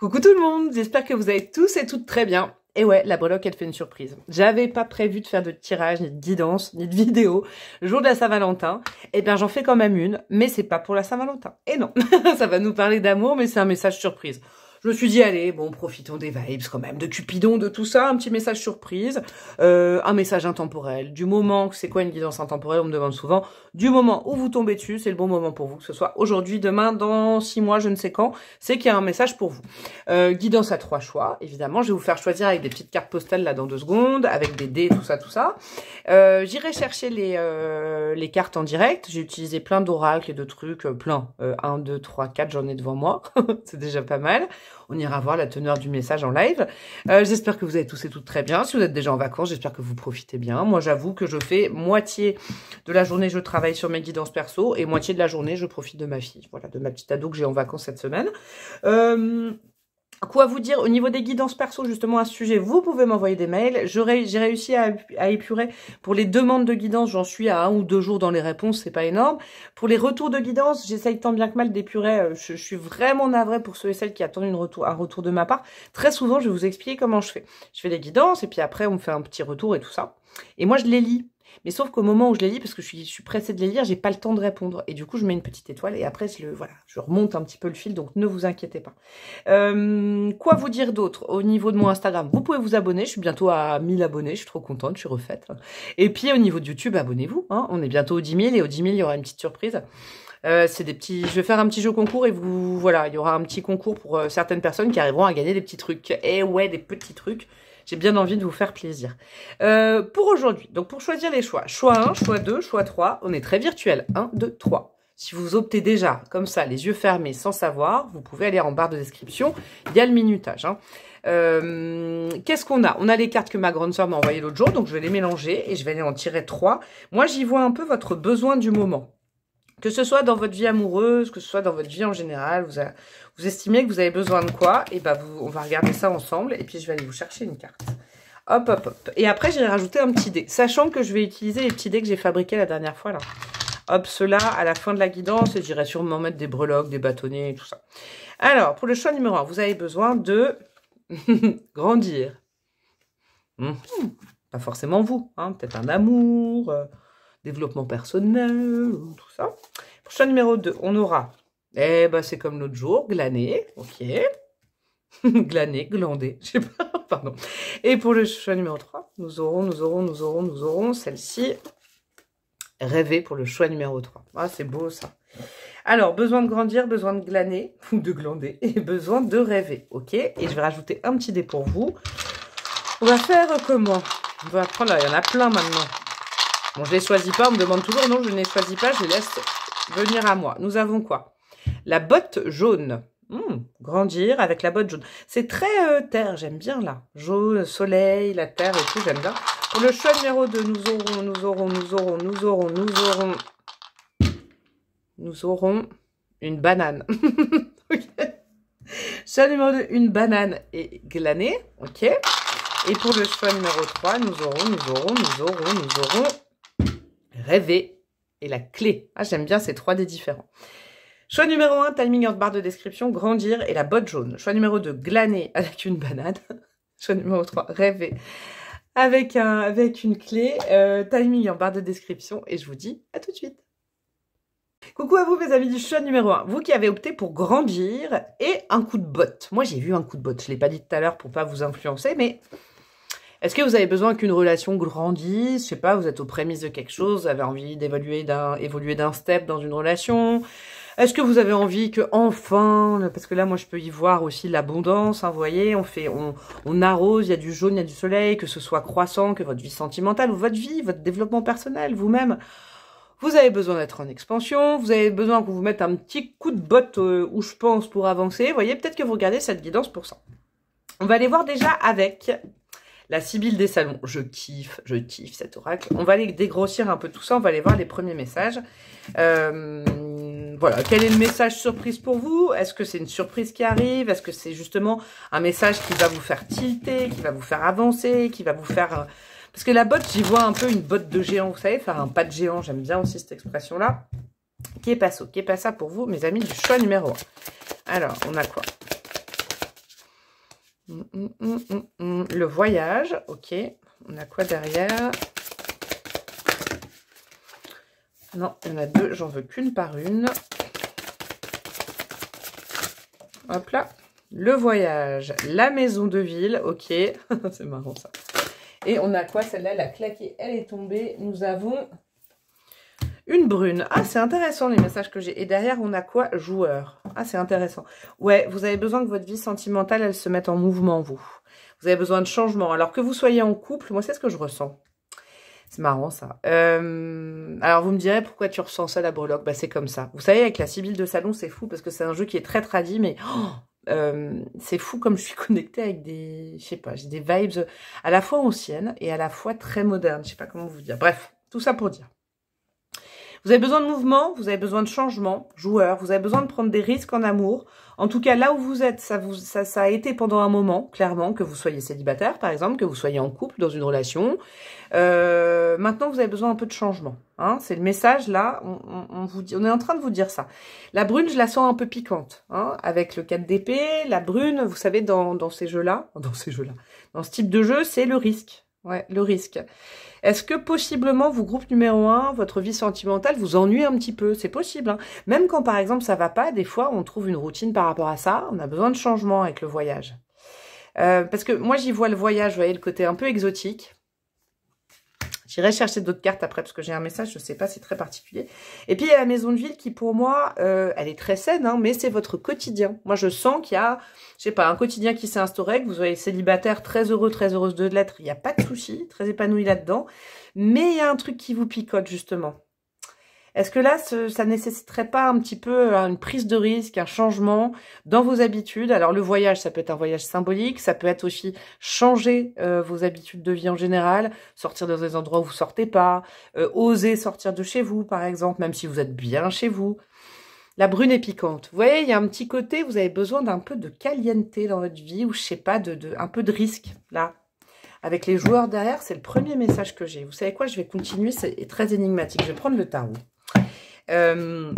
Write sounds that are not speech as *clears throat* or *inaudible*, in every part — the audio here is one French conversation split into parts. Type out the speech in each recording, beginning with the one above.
Coucou tout le monde, j'espère que vous allez tous et toutes très bien. Et ouais, la breloque, elle fait une surprise. J'avais pas prévu de faire de tirage, ni de guidance, ni de vidéo jour de la Saint-Valentin. Eh bien, j'en fais quand même une, mais c'est pas pour la Saint-Valentin. Et non, *laughs* ça va nous parler d'amour, mais c'est un message surprise. Je me suis dit, allez, bon, profitons des vibes quand même, de Cupidon, de tout ça, un petit message surprise, euh, un message intemporel, du moment, c'est quoi une guidance intemporelle, on me demande souvent, du moment où vous tombez dessus, c'est le bon moment pour vous, que ce soit aujourd'hui, demain, dans six mois, je ne sais quand, c'est qu'il y a un message pour vous. Euh, guidance à trois choix, évidemment, je vais vous faire choisir avec des petites cartes postales là dans deux secondes, avec des dés, tout ça, tout ça. Euh, J'irai chercher les, euh, les cartes en direct, j'ai utilisé plein d'oracles et de trucs, euh, plein, euh, 1, 2, 3, 4, j'en ai devant moi, *laughs* c'est déjà pas mal. On ira voir la teneur du message en live. Euh, j'espère que vous allez tous et toutes très bien. Si vous êtes déjà en vacances, j'espère que vous profitez bien. Moi, j'avoue que je fais moitié de la journée, je travaille sur mes guidances perso et moitié de la journée, je profite de ma fille. Voilà, de ma petite ado que j'ai en vacances cette semaine. Euh, Quoi vous dire au niveau des guidances perso, justement, à ce sujet, vous pouvez m'envoyer des mails. J'ai réussi à, épurer pour les demandes de guidance, j'en suis à un ou deux jours dans les réponses, c'est pas énorme. Pour les retours de guidance, j'essaye tant bien que mal d'épurer. Je, je, suis vraiment navrée pour ceux et celles qui attendent une retour, un retour de ma part. Très souvent, je vais vous expliquer comment je fais. Je fais des guidances et puis après, on me fait un petit retour et tout ça. Et moi, je les lis. Mais sauf qu'au moment où je les lis, parce que je suis, pressée de les lire, j'ai pas le temps de répondre. Et du coup, je mets une petite étoile et après, je, voilà, je remonte un petit peu le fil, donc ne vous inquiétez pas. Euh, quoi vous dire d'autre au niveau de mon Instagram? Vous pouvez vous abonner, je suis bientôt à 1000 abonnés, je suis trop contente, je suis refaite. Et puis au niveau de YouTube, abonnez-vous, hein, on est bientôt aux 10 000 et aux 10 000, il y aura une petite surprise. Euh, c'est des petits. Je vais faire un petit jeu concours et vous voilà, il y aura un petit concours pour euh, certaines personnes qui arriveront à gagner des petits trucs. Et ouais, des petits trucs. J'ai bien envie de vous faire plaisir. Euh, pour aujourd'hui, donc pour choisir les choix, choix 1, choix 2, choix 3, on est très virtuel. 1, 2, 3. Si vous optez déjà comme ça, les yeux fermés, sans savoir, vous pouvez aller en barre de description. Il y a le minutage. Hein. Euh, Qu'est-ce qu'on a? On a les cartes que ma grande soeur m'a envoyées l'autre jour, donc je vais les mélanger et je vais aller en tirer 3. Moi, j'y vois un peu votre besoin du moment. Que ce soit dans votre vie amoureuse, que ce soit dans votre vie en général, vous, estimez que vous avez besoin de quoi Et ben, vous, on va regarder ça ensemble. Et puis, je vais aller vous chercher une carte. Hop, hop, hop. Et après, j'ai rajouté un petit dé. Sachant que je vais utiliser les petits dés que j'ai fabriqués la dernière fois, là. Hop, cela à la fin de la guidance. J'irai sûrement mettre des breloques, des bâtonnets et tout ça. Alors, pour le choix numéro 1, vous avez besoin de *laughs* grandir. Mmh. Pas forcément vous, hein. Peut-être un amour... Euh développement personnel, tout ça. Choix numéro 2, on aura, eh ben c'est comme l'autre jour, glaner, ok. *laughs* glaner, glander, je sais pas, *laughs* pardon. Et pour le choix numéro 3, nous aurons, nous aurons, nous aurons, nous aurons celle-ci, rêver pour le choix numéro 3. Ah, c'est beau ça. Alors, besoin de grandir, besoin de glaner, *laughs* ou de glander, et besoin de rêver, ok Et je vais rajouter un petit dé pour vous. On va faire comment? On va prendre, là, il y en a plein maintenant. Bon, je ne les choisis pas, on me demande toujours, non, je ne les choisis pas, je les laisse venir à moi. Nous avons quoi? La botte jaune. Mmh, grandir avec la botte jaune. C'est très euh, terre, j'aime bien là. Jaune, soleil, la terre et tout, j'aime bien. Pour le choix numéro 2, nous aurons, nous aurons, nous aurons, nous aurons, nous aurons, nous aurons une banane. *laughs* ok. Choix numéro 2, une banane et glanée. Ok. Et pour le choix numéro 3, nous aurons, nous aurons, nous aurons, nous aurons rêver et la clé. Ah, j'aime bien ces trois dés différents. Choix numéro 1, timing en barre de description, grandir et la botte jaune. Choix numéro 2, glaner avec une banane. *laughs* Choix numéro 3, rêver avec, un, avec une clé. Euh, timing en barre de description. Et je vous dis à tout de suite. Coucou à vous mes amis du choix numéro 1. Vous qui avez opté pour grandir et un coup de botte. Moi j'ai vu un coup de botte. Je ne l'ai pas dit tout à l'heure pour pas vous influencer, mais est-ce que vous avez besoin qu'une relation grandisse? Je sais pas, vous êtes aux prémices de quelque chose, vous avez envie d'évoluer d'un évoluer d'un step dans une relation Est-ce que vous avez envie que enfin, parce que là moi je peux y voir aussi l'abondance, hein, vous voyez, on fait, on, on arrose, il y a du jaune, il y a du soleil, que ce soit croissant, que votre vie sentimentale, ou votre vie, votre développement personnel, vous-même, vous avez besoin d'être en expansion, vous avez besoin qu'on vous mette un petit coup de botte euh, où je pense pour avancer. Vous voyez, peut-être que vous regardez cette guidance pour ça. On va aller voir déjà avec la Sibylle des salons, je kiffe, je kiffe cet oracle. On va aller dégrossir un peu tout ça, on va aller voir les premiers messages. Euh, voilà, quel est le message surprise pour vous? Est-ce que c'est une surprise qui arrive? Est-ce que c'est justement un message qui va vous faire tilter, qui va vous faire avancer, qui va vous faire... Parce que la botte, j'y vois un peu une botte de géant, vous savez, faire un pas de géant. J'aime bien aussi cette expression-là. Qui est pas ça? Qui est pas ça pour vous, mes amis du choix numéro 1 Alors, on a quoi? Hum, hum, hum, Le voyage, ok. On a quoi derrière? Non, il y a deux, j'en veux qu'une par une. Hop là. Le voyage, la maison de ville, ok. *laughs* C'est marrant ça. Et on a quoi Celle-là, elle a claqué, elle est tombée. Nous avons une brune. Ah, c'est intéressant les messages que j'ai. Et derrière, on a quoi? Joueur. Ah, c'est intéressant. Ouais, vous avez besoin que votre vie sentimentale, elle se mette en mouvement, vous. Vous avez besoin de changement. Alors que vous soyez en couple, moi, c'est ce que je ressens. C'est marrant, ça. Euh, alors, vous me direz, pourquoi tu ressens ça, la breloque? Bah, c'est comme ça. Vous savez, avec la Sibylle de Salon, c'est fou, parce que c'est un jeu qui est très tradit, mais... Oh, euh, c'est fou comme je suis *laughs* connectée avec des... Je sais pas, j'ai des vibes à la fois anciennes et à la fois très modernes. Je sais pas comment vous dire. Bref, tout ça pour dire. Vous avez besoin de mouvement, vous avez besoin de changement, joueur, vous avez besoin de prendre des risques en amour. En tout cas, là où vous êtes, ça, a été pendant un moment, clairement, que vous soyez célibataire, par exemple, que vous soyez en couple, dans une relation. Euh, maintenant, vous avez besoin un peu de changement. Hein. C'est le message, là, on, est en train de vous dire ça. La brune, je la sens un peu piquante, hein, avec le 4 d'épée. La brune, vous savez, dans ces jeux-là, *laughs* dans ces jeux-là, dans ce type de jeu, c'est le risque. Ouais, le risque. Est-ce que possiblement, vous, groupe numéro 1, votre vie sentimentale vous ennuie un petit peu? C'est possible. Hein. Même quand, par exemple, ça va pas, des fois, on trouve une routine par rapport à ça. On a besoin de changement avec le voyage. Euh, parce que moi, j'y vois le voyage, vous voyez, le côté un peu exotique. J'irai chercher d'autres cartes après parce que j'ai un message, je sais pas, c'est très particulier. Et puis il y a la maison de ville qui pour moi, euh, elle est très saine, hein, mais c'est votre quotidien. Moi je sens qu'il y a, je sais pas, un quotidien qui s'est instauré, que vous soyez célibataire, très heureux, très heureuse de l'être, il n'y a pas de souci, très épanoui là-dedans. Mais il y a un truc qui vous picote justement. Est-ce que là, ça nécessiterait pas un petit peu euh, une prise de risque, un changement dans vos habitudes? Alors le voyage, ça peut être un voyage symbolique, ça peut être aussi changer euh, vos habitudes de vie en général, sortir dans des endroits où vous sortez pas, euh, oser sortir de chez vous par exemple, même si vous êtes bien chez vous. La brune est piquante. Vous voyez, il y a un petit côté, vous avez besoin d'un peu de caliente dans votre vie, ou je sais pas, de, de un peu de risque, là. Avec les joueurs derrière, c'est le premier message que j'ai. Vous savez quoi, je vais continuer, c'est très énigmatique. Je vais prendre le tarot. Euh,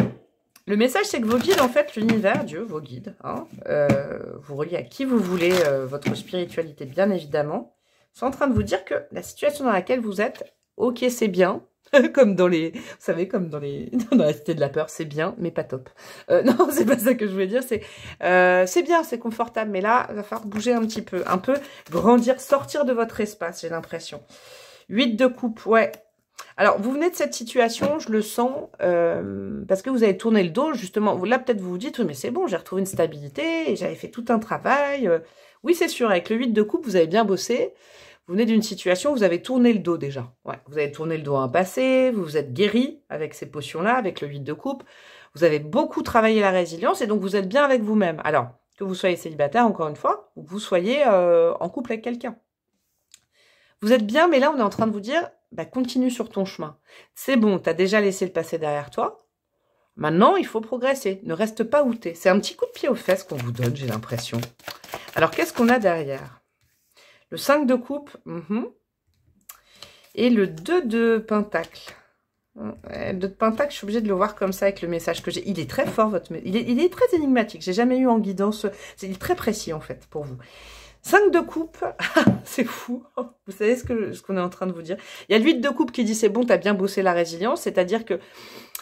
le message, c'est que vos guides, en fait, l'univers, Dieu, vos guides, hein, euh, vous reliez à qui vous voulez, euh, votre spiritualité, bien évidemment, sont en train de vous dire que la situation dans laquelle vous êtes, ok, c'est bien, *laughs* comme dans les, vous savez, comme dans les, *laughs* dans la cité de la peur, c'est bien, mais pas top. *laughs* non, c'est pas ça que je voulais dire, c'est, c'est bien, c'est confortable, mais là, il va falloir bouger un petit peu, un peu grandir, sortir de votre espace, j'ai l'impression. 8 de coupe, ouais, alors, vous venez de cette situation, je le sens, euh, parce que vous avez tourné le dos, justement. Là, peut-être vous vous dites, oui, mais c'est bon, j'ai retrouvé une stabilité, j'avais fait tout un travail. Euh. Oui, c'est sûr, avec le 8 de coupe, vous avez bien bossé. Vous venez d'une situation où vous avez tourné le dos déjà. Ouais, vous avez tourné le dos à un passé, vous vous êtes guéri avec ces potions-là, avec le 8 de coupe. Vous avez beaucoup travaillé la résilience, et donc vous êtes bien avec vous-même. Alors, que vous soyez célibataire, encore une fois, ou vous soyez euh, en couple avec quelqu'un. Vous êtes bien, mais là, on est en train de vous dire, bah, continue sur ton chemin. C'est bon, tu as déjà laissé le passé derrière toi. Maintenant, il faut progresser. Ne reste pas où. C'est un petit coup de pied aux fesses qu'on vous donne, j'ai l'impression. Alors, qu'est-ce qu'on a derrière? Le 5 de coupe. Mhm. Et le 2 de pentacle. Le 2 de pentacle, je suis obligée de le voir comme ça avec le message que j'ai. Il est très fort, votre il est, il est très énigmatique. J'ai jamais eu en guidance. C'est très précis, en fait, pour vous. 5 de coupe, *laughs* c'est fou. Vous savez ce que ce qu'on est en train de vous dire. Il y a le 8 de coupe qui dit c'est bon, tu as bien bossé la résilience, c'est-à-dire que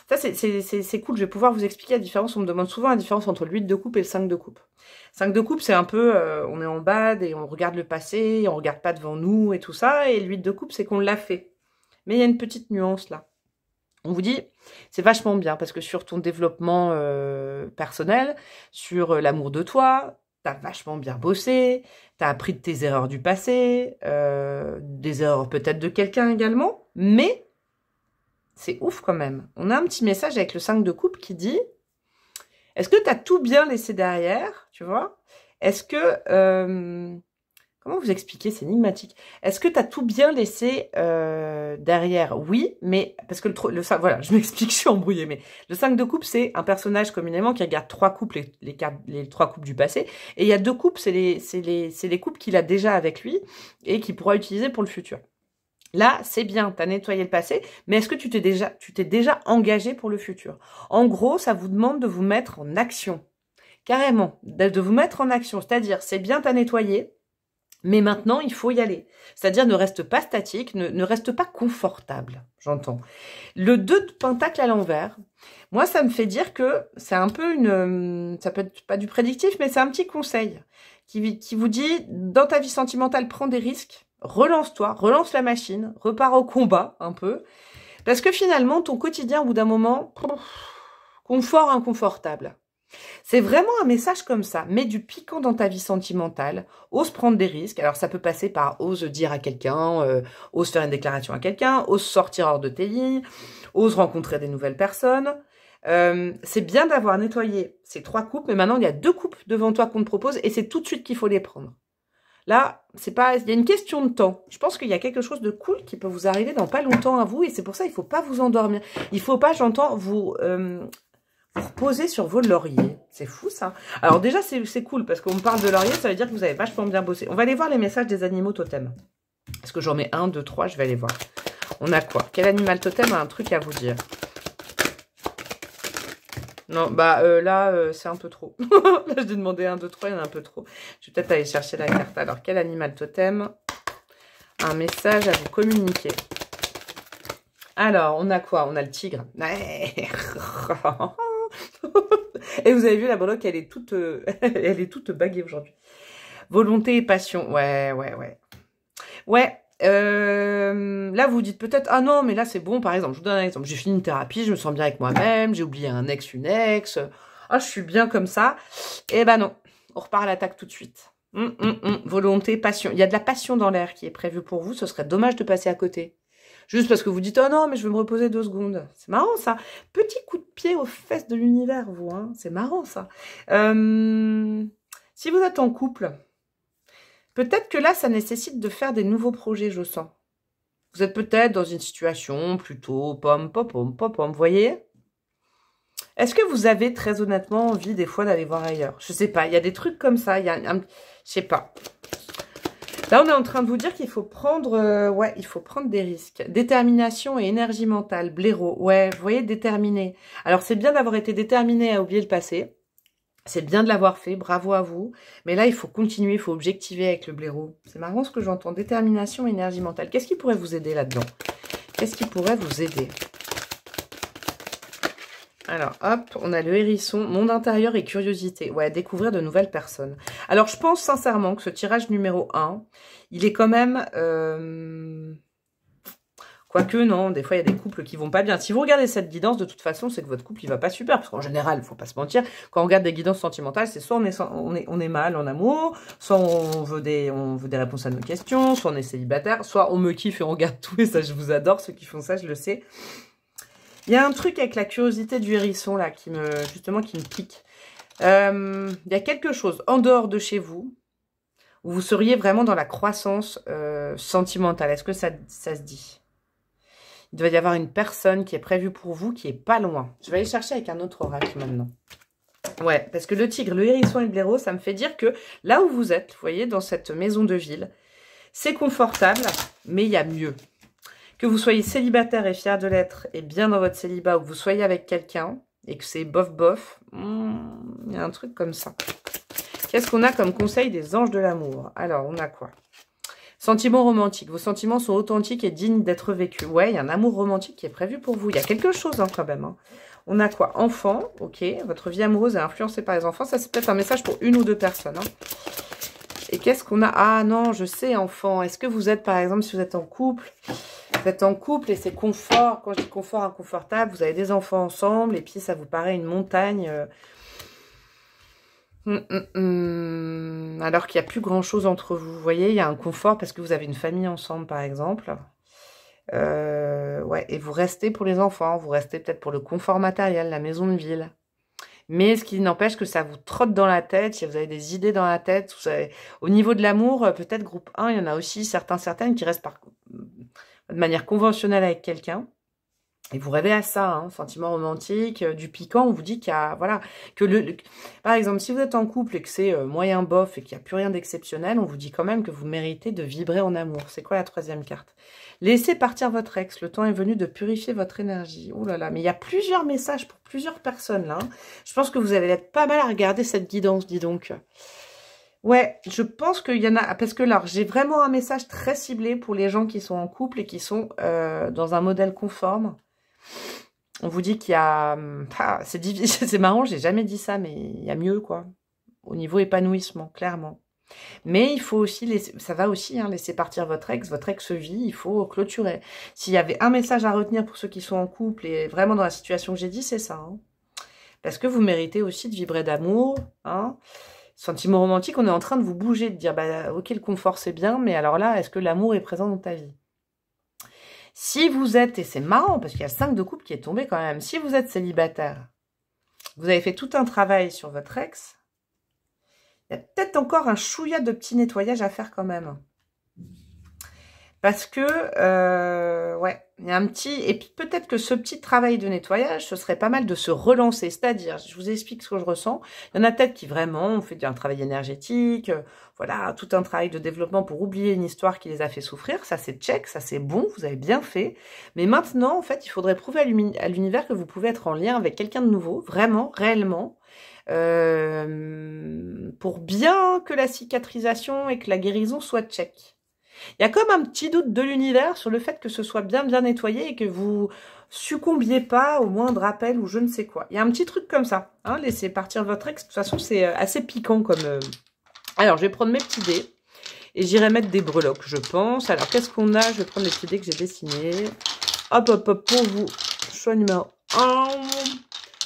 ça c'est cool, je vais pouvoir vous expliquer la différence. On me demande souvent la différence entre le 8 de coupe et le 5 de coupe. 5 de coupe, c'est un peu euh, on est en bad et on regarde le passé, on regarde pas devant nous et tout ça et le 8 de coupe, c'est qu'on l'a fait. Mais il y a une petite nuance là. On vous dit, c'est vachement bien parce que sur ton développement euh, personnel, sur euh, l'amour de toi, t'as vachement bien bossé, t'as appris de tes erreurs du passé, euh, des erreurs peut-être de quelqu'un également, mais c'est ouf quand même. On a un petit message avec le 5 de coupe qui dit, est-ce que t'as tout bien laissé derrière, tu vois? Est-ce que... Euh, Comment vous expliquer C'est énigmatique. Est-ce que tu as tout bien laissé euh, derrière? Oui, mais parce que le, le voilà, *laughs* je m'explique, je suis embrouillée, mais le 5 de coupe, c'est un personnage communément qui regarde trois coupes, les, les, les trois coupes du passé, et il y a deux coupes, c'est les, les, les coupes qu'il a déjà avec lui et qu'il pourra utiliser pour le futur. Là, c'est bien, tu as nettoyé le passé, mais est-ce que tu t'es déjà, tu t'es déjà engagé pour le futur? En gros, ça vous demande de vous mettre en action. Carrément, de vous mettre en action. C'est-à-dire, c'est bien, tu as nettoyé, mais maintenant, il faut y aller. C'est-à-dire, ne reste pas statique, ne, ne reste pas confortable, j'entends. Le 2 de pentacle à l'envers, moi, ça me fait dire que c'est un peu une... Ça peut être pas du prédictif, mais c'est un petit conseil qui, qui vous dit, dans ta vie sentimentale, prends des risques, relance-toi, relance la machine, repars au combat un peu. Parce que finalement, ton quotidien, au bout d'un moment, confort inconfortable. C'est vraiment un message comme ça. Mets du piquant dans ta vie sentimentale, ose prendre des risques. Alors ça peut passer par ose dire à quelqu'un, euh, ose faire une déclaration à quelqu'un, ose sortir hors de tes lignes, ose rencontrer des nouvelles personnes. Euh, c'est bien d'avoir nettoyé ces trois coupes, mais maintenant il y a deux coupes devant toi qu'on te propose et c'est tout de suite qu'il faut les prendre. Là, c'est pas, il y a une question de temps. Je pense qu'il y a quelque chose de cool qui peut vous arriver dans pas longtemps à vous et c'est pour ça il faut pas vous endormir. Il faut pas, j'entends, vous, euh, vous reposer sur vos lauriers. C'est fou ça. Alors déjà c'est cool parce qu'on parle de laurier, ça veut dire que vous avez vachement bien bossé. On va aller voir les messages des animaux totems. Parce que j'en mets un, deux, trois, je vais aller voir. On a quoi? Quel animal totem a un truc à vous dire? Non, bah euh, là, euh, c'est un peu trop. *laughs* là, je vais demander un, deux, trois, il y en a un peu trop. Je vais peut-être aller chercher la carte. Alors, quel animal totem Un message à vous communiquer? Alors, on a quoi? On a le tigre. *laughs* *laughs* et vous avez vu, la breloque, elle est toute, euh, *laughs* elle est toute baguée aujourd'hui. Volonté et passion. Ouais, ouais, ouais. Ouais, euh, là, vous dites peut-être, ah non, mais là, c'est bon, par exemple, je vous donne un exemple. J'ai fini une thérapie, je me sens bien avec moi-même, j'ai oublié un ex, une ex, ah, je suis bien comme ça. Eh ben non, on repart à l'attaque tout de suite. Hum, hum, hum. Volonté, passion. Il y a de la passion dans l'air qui est prévue pour vous, ce serait dommage de passer à côté. Juste parce que vous dites, oh non, mais je veux me reposer deux secondes. C'est marrant, ça. Petit coup de pied aux fesses de l'univers, vous, hein. C'est marrant, ça. Euh, si vous êtes en couple, Peut-être que là, ça nécessite de faire des nouveaux projets, je sens. Vous êtes peut-être dans une situation plutôt pom, pom, pom, pom, pom, vous voyez Est-ce que vous avez très honnêtement envie des fois d'aller voir ailleurs? Je sais pas, il y a des trucs comme ça, il y a. Je sais pas. Là, on est en train de vous dire qu'il faut prendre, euh, ouais, il faut prendre des risques. Détermination et énergie mentale, blaireau. Ouais, vous voyez, déterminé. Alors, c'est bien d'avoir été déterminé à oublier le passé. C'est bien de l'avoir fait, bravo à vous. Mais là, il faut continuer, il faut objectiver avec le blaireau. C'est marrant ce que j'entends. Détermination, énergie mentale. Qu'est-ce qui pourrait vous aider là-dedans? Qu'est-ce qui pourrait vous aider? Alors, hop, on a le hérisson, monde intérieur et curiosité. Ouais, découvrir de nouvelles personnes. Alors, je pense sincèrement que ce tirage numéro 1, il est quand même... Euh, Quoique, non, des fois, il y a des couples qui vont pas bien. Si vous regardez cette guidance, de toute façon, c'est que votre couple, il va pas super. Parce qu'en général, il faut pas se mentir, quand on regarde des guidances sentimentales, c'est soit on est, on, est, on est mal en amour, soit on veut, des, on veut des réponses à nos questions, soit on est célibataire, soit on me kiffe et on regarde tout, et ça, je vous adore, ceux qui font ça, je le sais. Il y a un truc avec la curiosité du hérisson, là, qui me, justement, qui me pique. Euh, il y a quelque chose en dehors de chez vous, où vous seriez vraiment dans la croissance euh, sentimentale. Est-ce que ça, ça se dit? Il doit y avoir une personne qui est prévue pour vous qui est pas loin. Je vais aller chercher avec un autre oracle maintenant. Ouais, parce que le tigre, le hérisson et le blaireau, ça me fait dire que là où vous êtes, vous voyez, dans cette maison de ville, c'est confortable, mais il y a mieux. Que vous soyez célibataire et fier de l'être et bien dans votre célibat, ou que vous soyez avec quelqu'un et que c'est bof-bof, hmm, il y a un truc comme ça. Qu'est-ce qu'on a comme conseil des anges de l'amour? Alors, on a quoi? Sentiments romantiques. Vos sentiments sont authentiques et dignes d'être vécus. Ouais, il y a un amour romantique qui est prévu pour vous. Il y a quelque chose hein, quand même. Hein. On a quoi? Enfant, ok. Votre vie amoureuse est influencée par les enfants. Ça, c'est peut-être un message pour une ou deux personnes. Hein. Et qu'est-ce qu'on a? Ah non, je sais, enfant. Est-ce que vous êtes, par exemple, si vous êtes en couple, vous êtes en couple et c'est confort. Quand je dis confort, inconfortable, vous avez des enfants ensemble et puis ça vous paraît une montagne... Euh, Hum, hum, hum. Alors qu'il n'y a plus grand-chose entre vous. Vous voyez, il y a un confort parce que vous avez une famille ensemble, par exemple. Euh, ouais, et vous restez pour les enfants, vous restez peut-être pour le confort matériel, la maison de ville. Mais ce qui n'empêche que ça vous trotte dans la tête, si vous avez des idées dans la tête, au niveau de l'amour, euh, peut-être groupe 1, il y en a aussi certains, certaines qui restent par, de manière conventionnelle avec quelqu'un. Et vous rêvez à ça, hein, sentiment romantique, euh, du piquant, on vous dit qu'il y a, voilà, que le, par exemple, si vous êtes en couple et que c'est euh, moyen bof et qu'il n'y a plus rien d'exceptionnel, on vous dit quand même que vous méritez de vibrer en amour. C'est quoi la troisième carte? Laissez partir votre ex, le temps est venu de purifier votre énergie. Oh là là, mais il y a plusieurs messages pour plusieurs personnes là. Hein. Je pense que vous allez être pas mal à regarder cette guidance, dis donc. Ouais, je pense qu'il y en a, parce que là, j'ai vraiment un message très ciblé pour les gens qui sont en couple et qui sont euh, dans un modèle conforme. On vous dit qu'il y a... Ah, c'est *laughs* c'est marrant, j'ai jamais dit ça, mais il y a mieux, quoi. Au niveau épanouissement, clairement. Mais il faut aussi, ça va aussi, hein, laisser partir votre ex, votre ex vie, il faut clôturer. S'il y avait un message à retenir pour ceux qui sont en couple et vraiment dans la situation que j'ai dit, c'est ça. Hein. Parce que vous méritez aussi de vibrer d'amour. Hein. Sentiment romantique, on est en train de vous bouger, de dire, bah, ok, le confort c'est bien, mais alors là, est-ce que l'amour est présent dans ta vie? Si vous êtes, et c'est marrant parce qu'il y a le 5 de coupe qui est tombé quand même, si vous êtes célibataire, vous avez fait tout un travail sur votre ex, il y a peut-être encore un chouïa de petit nettoyage à faire quand même. Parce que, euh, ouais, il y a un petit... Et puis peut-être que ce petit travail de nettoyage, ce serait pas mal de se relancer. C'est-à-dire, je vous explique ce que je ressens. Il y en a peut-être qui vraiment ont fait un travail énergétique, euh, voilà, tout un travail de développement pour oublier une histoire qui les a fait souffrir. Ça, c'est check, ça, c'est bon, vous avez bien fait. Mais maintenant, en fait, il faudrait prouver à l'univers que vous pouvez être en lien avec quelqu'un de nouveau, vraiment, réellement, euh, pour bien que la cicatrisation et que la guérison soient check. Il y a comme un petit doute de l'univers sur le fait que ce soit bien bien nettoyé et que vous succombiez pas au moindre appel ou je ne sais quoi. Il y a un petit truc comme ça. Hein, laissez partir votre ex. De toute façon, c'est euh, assez piquant comme... Euh. Alors, je vais prendre mes petits dés. Et j'irai mettre des breloques, je pense. Alors, qu'est-ce qu'on a? Je vais prendre les petits dés que j'ai dessinés. Hop, hop, hop, pour vous. Choix numéro 1.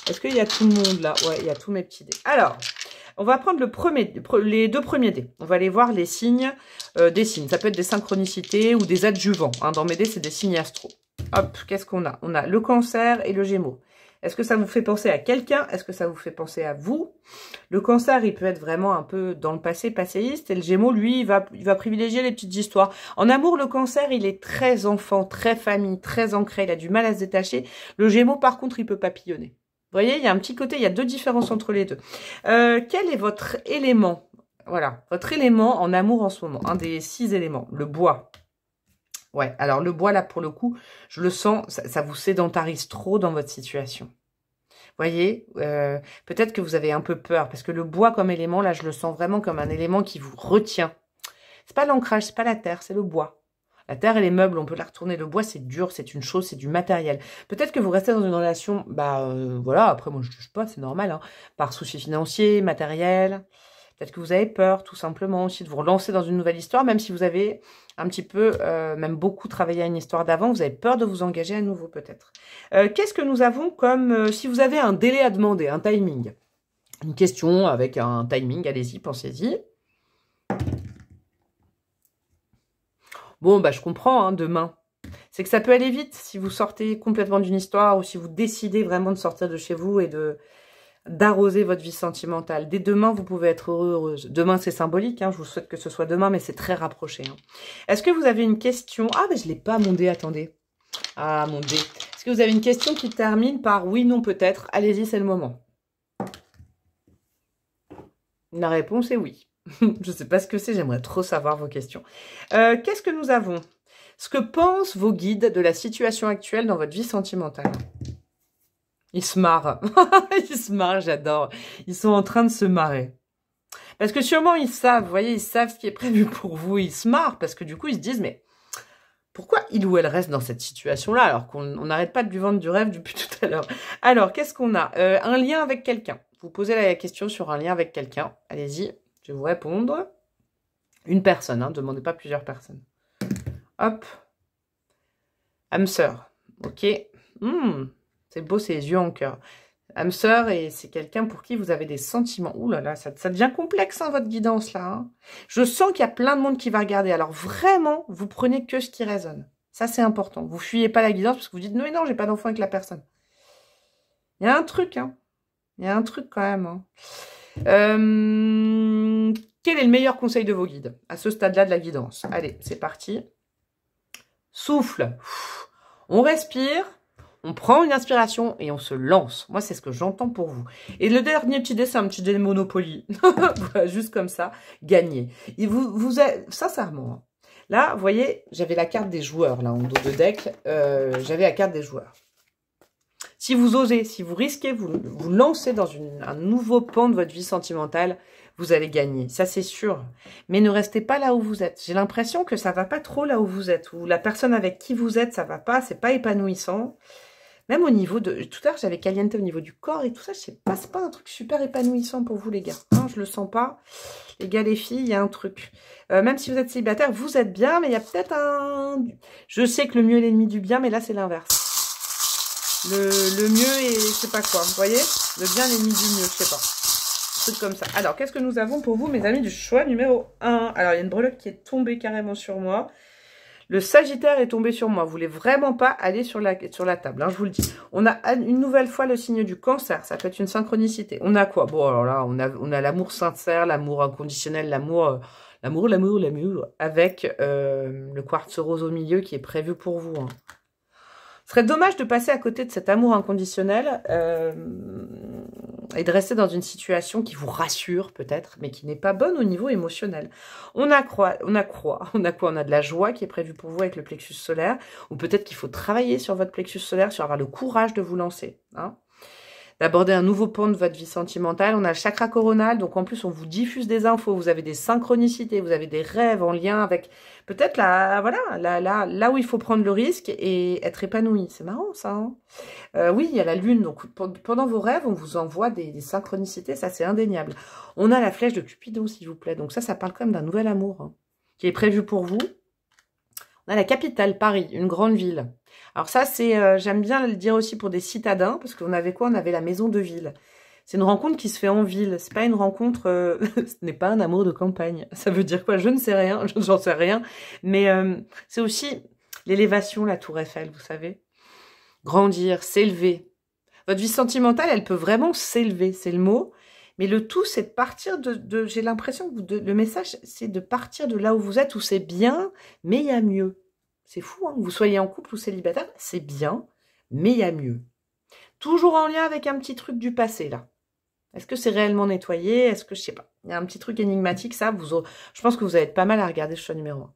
Est-ce qu'il y a tout le monde là? Ouais, il y a tous mes petits dés. Alors, on va prendre les deux premiers dés. On va aller voir les signes euh, des signes. Ça peut être des synchronicités ou des adjuvants. Hein. Dans mes dés, c'est des signes astro. Hop, qu'est-ce qu'on a? On a le cancer et le gémeaux. Est-ce que ça vous fait penser à quelqu'un? Est-ce que ça vous fait penser à vous? Le cancer, il peut être vraiment un peu dans le passé, passéiste. Et le gémeaux, lui, il va, va privilégier les petites histoires. En amour, le cancer, il est très enfant, très famille, très ancré. Il a du mal à se détacher. Le gémeaux, par contre, il peut papillonner. Vous voyez, il y a un petit côté, il y a deux différences entre les deux. Euh, quel est votre élément Voilà, votre élément en amour en ce moment, un des six éléments, le bois. Ouais, alors le bois, là, pour le coup, je le sens, ça, vous sédentarise trop dans votre situation. Voyez, euh, peut-être que vous avez un peu peur, parce que le bois comme élément, là, je le sens vraiment comme un élément qui vous retient. C'est pas l'ancrage, c'est pas la terre, c'est le bois. La terre et les meubles, on peut la retourner. Le bois, c'est dur, c'est une chose, c'est du matériel. Peut-être que vous restez dans une relation, bah euh, voilà, après moi je juge pas, c'est normal, hein, par souci financier, matériel. Peut-être que vous avez peur, tout simplement, aussi de vous relancer dans une nouvelle histoire, même si vous avez un petit peu, euh, même beaucoup travaillé à une histoire d'avant, vous avez peur de vous engager à nouveau, peut-être. Euh, qu'est-ce que nous avons comme, si vous avez un délai à demander, un timing? Une question avec un timing, allez-y, pensez-y. Bon, bah je comprends, hein, demain. C'est que ça peut aller vite si vous sortez complètement d'une histoire ou si vous décidez vraiment de sortir de chez vous et d'arroser votre vie sentimentale. Dès demain, vous pouvez être heureuse. Demain, c'est symbolique, hein, je vous souhaite que ce soit demain, mais c'est très rapproché. Hein. Est-ce que vous avez une question? Ah, mais je l'ai pas, mon dé, attendez. Ah, mon dé. Est-ce que vous avez une question qui termine par oui, non, peut-être Allez-y, c'est le moment. La réponse est oui. *laughs* je ne sais pas ce que c'est, j'aimerais trop savoir vos questions. Euh, qu'est-ce que nous avons? Ce que pensent vos guides de la situation actuelle dans votre vie sentimentale? Ils se marrent. *laughs* ils se marrent, j'adore. Ils sont en train de se marrer. Parce que sûrement ils savent, vous voyez, ils savent ce qui est prévu pour vous. Ils se marrent parce que du coup ils se disent, mais pourquoi il ou elle reste dans cette situation-là alors qu'on n'arrête pas de lui vendre du rêve depuis *laughs* tout à l'heure? Alors, qu'est-ce qu'on a? Euh, Un lien avec quelqu'un. Vous posez la question sur un lien avec quelqu'un. Allez-y. Je vais vous répondre. Une personne, hein, demandez pas plusieurs personnes. Hop. Âme sœur. Ok. Hmm, c'est beau, c'est les yeux en cœur. Âme sœur, et c'est quelqu'un pour qui vous avez des sentiments. Ouh là là, ça, devient complexe, hein, votre guidance, là. Hein. Je sens qu'il y a plein de monde qui va regarder. Alors vraiment, vous prenez que ce qui résonne. Ça, c'est important. Vous fuyez pas la guidance parce que vous dites, non, mais non, j'ai pas d'enfant avec la personne. Il y a un truc, hein. Il y a un truc quand même, hein. Euh, quel est le meilleur conseil de vos guides à ce stade-là de la guidance? Allez, c'est parti. Souffle. On respire. On prend une inspiration et on se lance. Moi, c'est ce que j'entends pour vous. Et le dernier petit c'est un petit dé de Monopoly. *laughs* juste comme ça, gagner. Et vous, vous sincèrement, hein. là, vous voyez, j'avais la carte des joueurs, là, en dos de deck. Euh, j'avais la carte des joueurs. Si vous osez, si vous risquez, vous vous lancez dans un nouveau pan de votre vie sentimentale, vous allez gagner. Ça, c'est sûr. Mais ne restez pas là où vous êtes. J'ai l'impression que ça va pas trop là où vous êtes. Ou la personne avec qui vous êtes, ça va pas. C'est pas épanouissant. Même au niveau de... Tout à l'heure, j'avais caliente au niveau du corps et tout ça. Je sais pas, c'est pas un truc super épanouissant pour vous, les gars. Hein, je le sens pas. Les gars, les filles, il y a un truc. Euh, même si vous êtes célibataire, vous êtes bien, mais il y a peut-être un... Je sais que le mieux est l'ennemi du bien, mais là, c'est l'inverse. Le, le mieux est... Je sais pas quoi, vous voyez? Le bien, l'ennemi du mieux, je sais pas. Comme ça. Alors, qu'est-ce que nous avons pour vous, mes amis, du choix numéro 1 Alors, il y a une breloque qui est tombée carrément sur moi. Le Sagittaire est tombé sur moi. Vous voulez vraiment pas aller sur la, sur la table, hein, je vous le dis. On a une nouvelle fois le signe du cancer. Ça peut être une synchronicité. On a quoi? Bon, alors là, on a, on a l'amour sincère, l'amour inconditionnel, l'amour, euh, l'amour, l'amour, l'amour, avec euh, le quartz rose au milieu qui est prévu pour vous. Hein. Ce serait dommage de passer à côté de cet amour inconditionnel euh, et de rester dans une situation qui vous rassure peut-être, mais qui n'est pas bonne au niveau émotionnel. On a quoi On a quoi *laughs* On a quoi? On a de la joie qui est prévue pour vous avec le plexus solaire, ou peut-être qu'il faut travailler sur votre plexus solaire, sur avoir le courage de vous lancer. Hein d'aborder un nouveau pan de votre vie sentimentale. On a le chakra coronal, donc en plus on vous diffuse des infos, vous avez des synchronicités, vous avez des rêves en lien avec peut-être là, voilà, là, là, là où il faut prendre le risque et être épanoui. C'est marrant ça. Hein euh, oui, il y a la lune, donc pendant vos rêves, on vous envoie des, des synchronicités, ça c'est indéniable. On a la flèche de Cupidon, s'il vous plaît, donc ça, ça parle quand même d'un nouvel amour hein, qui est prévu pour vous. On a la capitale, Paris, une grande ville. Alors ça, c'est, euh, j'aime bien le dire aussi pour des citadins, parce qu'on avait quoi? On avait la maison de ville. C'est une rencontre qui se fait en ville. C'est pas une rencontre, euh, *laughs* ce n'est pas un amour de campagne. Ça veut dire quoi? Je ne sais rien, *laughs* je n'en sais rien. Mais euh, c'est aussi l'élévation, la tour Eiffel, vous savez. Grandir, s'élever. Votre vie sentimentale, elle peut vraiment s'élever, c'est le mot. Mais le tout, c'est de partir de... de J'ai l'impression que le message, c'est de partir de là où vous êtes, où c'est bien, mais il y a mieux. C'est fou, hein vous soyez en couple ou célibataire, c'est bien, mais il y a mieux. Toujours en lien avec un petit truc du passé, là. Est-ce que c'est réellement nettoyé? Est-ce que, je sais pas, il y a un petit truc énigmatique, ça, je pense que vous allez être pas mal à regarder ce choix numéro 1.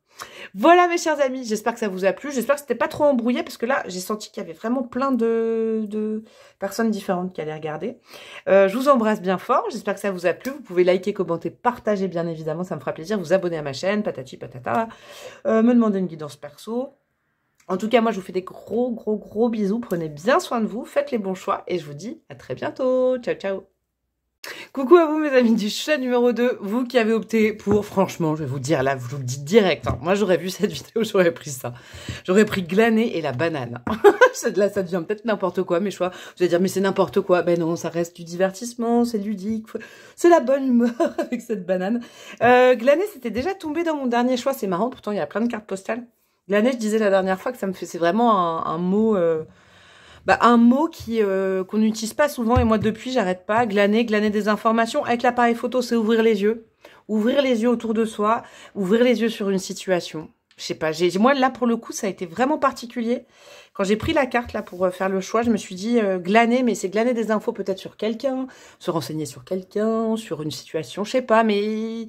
Voilà mes chers amis, j'espère que ça vous a plu. J'espère que c'était pas trop embrouillé parce que là, j'ai senti qu'il y avait vraiment plein de, de, personnes différentes qui allaient regarder. Euh, je vous embrasse bien fort, j'espère que ça vous a plu. Vous pouvez liker, commenter, partager bien évidemment, ça me fera plaisir. Vous abonner à ma chaîne, patati patata, euh, me demander une guidance perso. En tout cas, moi, je vous fais des gros, gros, gros bisous. Prenez bien soin de vous, faites les bons choix et je vous dis à très bientôt. Ciao, ciao Coucou à vous mes amis du chat numéro 2, vous qui avez opté pour, franchement, je vais vous dire là, je vous le dis direct, hein. moi j'aurais vu cette *laughs* vidéo, j'aurais pris ça. J'aurais pris glané et la banane. *laughs* là, ça devient peut-être n'importe quoi, mes choix. Vous allez dire, mais c'est n'importe quoi. Ben non, ça reste du divertissement, c'est ludique, c'est la bonne humeur *laughs* avec cette banane. Euh, glané, c'était déjà tombé dans mon dernier choix, c'est marrant, pourtant il y a plein de cartes postales. Glané, je disais la dernière fois que ça me fait, c'est vraiment un, mot... Euh, bah, un mot qui euh, qu'on n'utilise pas souvent et moi depuis j'arrête pas. Glaner glaner des informations. Avec l'appareil photo c'est ouvrir les yeux. Ouvrir les yeux autour de soi. Ouvrir les yeux sur une situation. Je sais pas. J'ai moi là pour le coup ça a été vraiment particulier. Quand j'ai pris la carte là pour euh, faire le choix je me suis dit euh, glaner mais c'est glaner des infos peut-être sur quelqu'un se renseigner sur quelqu'un sur une situation je sais pas mais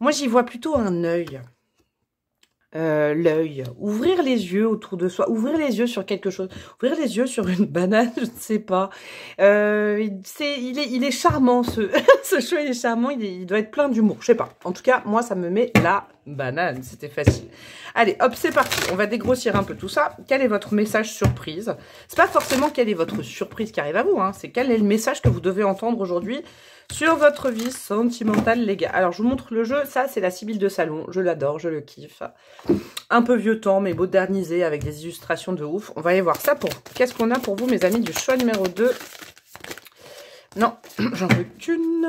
moi j'y vois plutôt un œil euh, l'œil, ouvrir les yeux autour de soi, ouvrir les yeux sur quelque chose, ouvrir les yeux sur une banane, *laughs* je ne sais pas. Euh, il, est, il est charmant, ce, *laughs* ce show, il est charmant, il, il doit être plein d'humour, je sais pas. En tout cas, moi, ça me met la banane, c'était facile. Allez, hop, c'est parti, on va dégrossir un peu tout ça. Quel est votre message surprise? C'est pas forcément quelle est votre surprise qui arrive à vous, hein, c'est quel est le message que vous devez entendre aujourd'hui sur votre vie sentimentale, les gars. Alors, je vous montre le jeu. Ça, c'est la Sibylle de Salon. Je l'adore, je le kiffe. Un peu vieux temps, mais modernisé, avec des illustrations de ouf. On va aller voir ça pour... Qu'est-ce qu'on a pour vous, mes amis, du choix numéro 2 Non, *clears throat* j'en veux qu'une.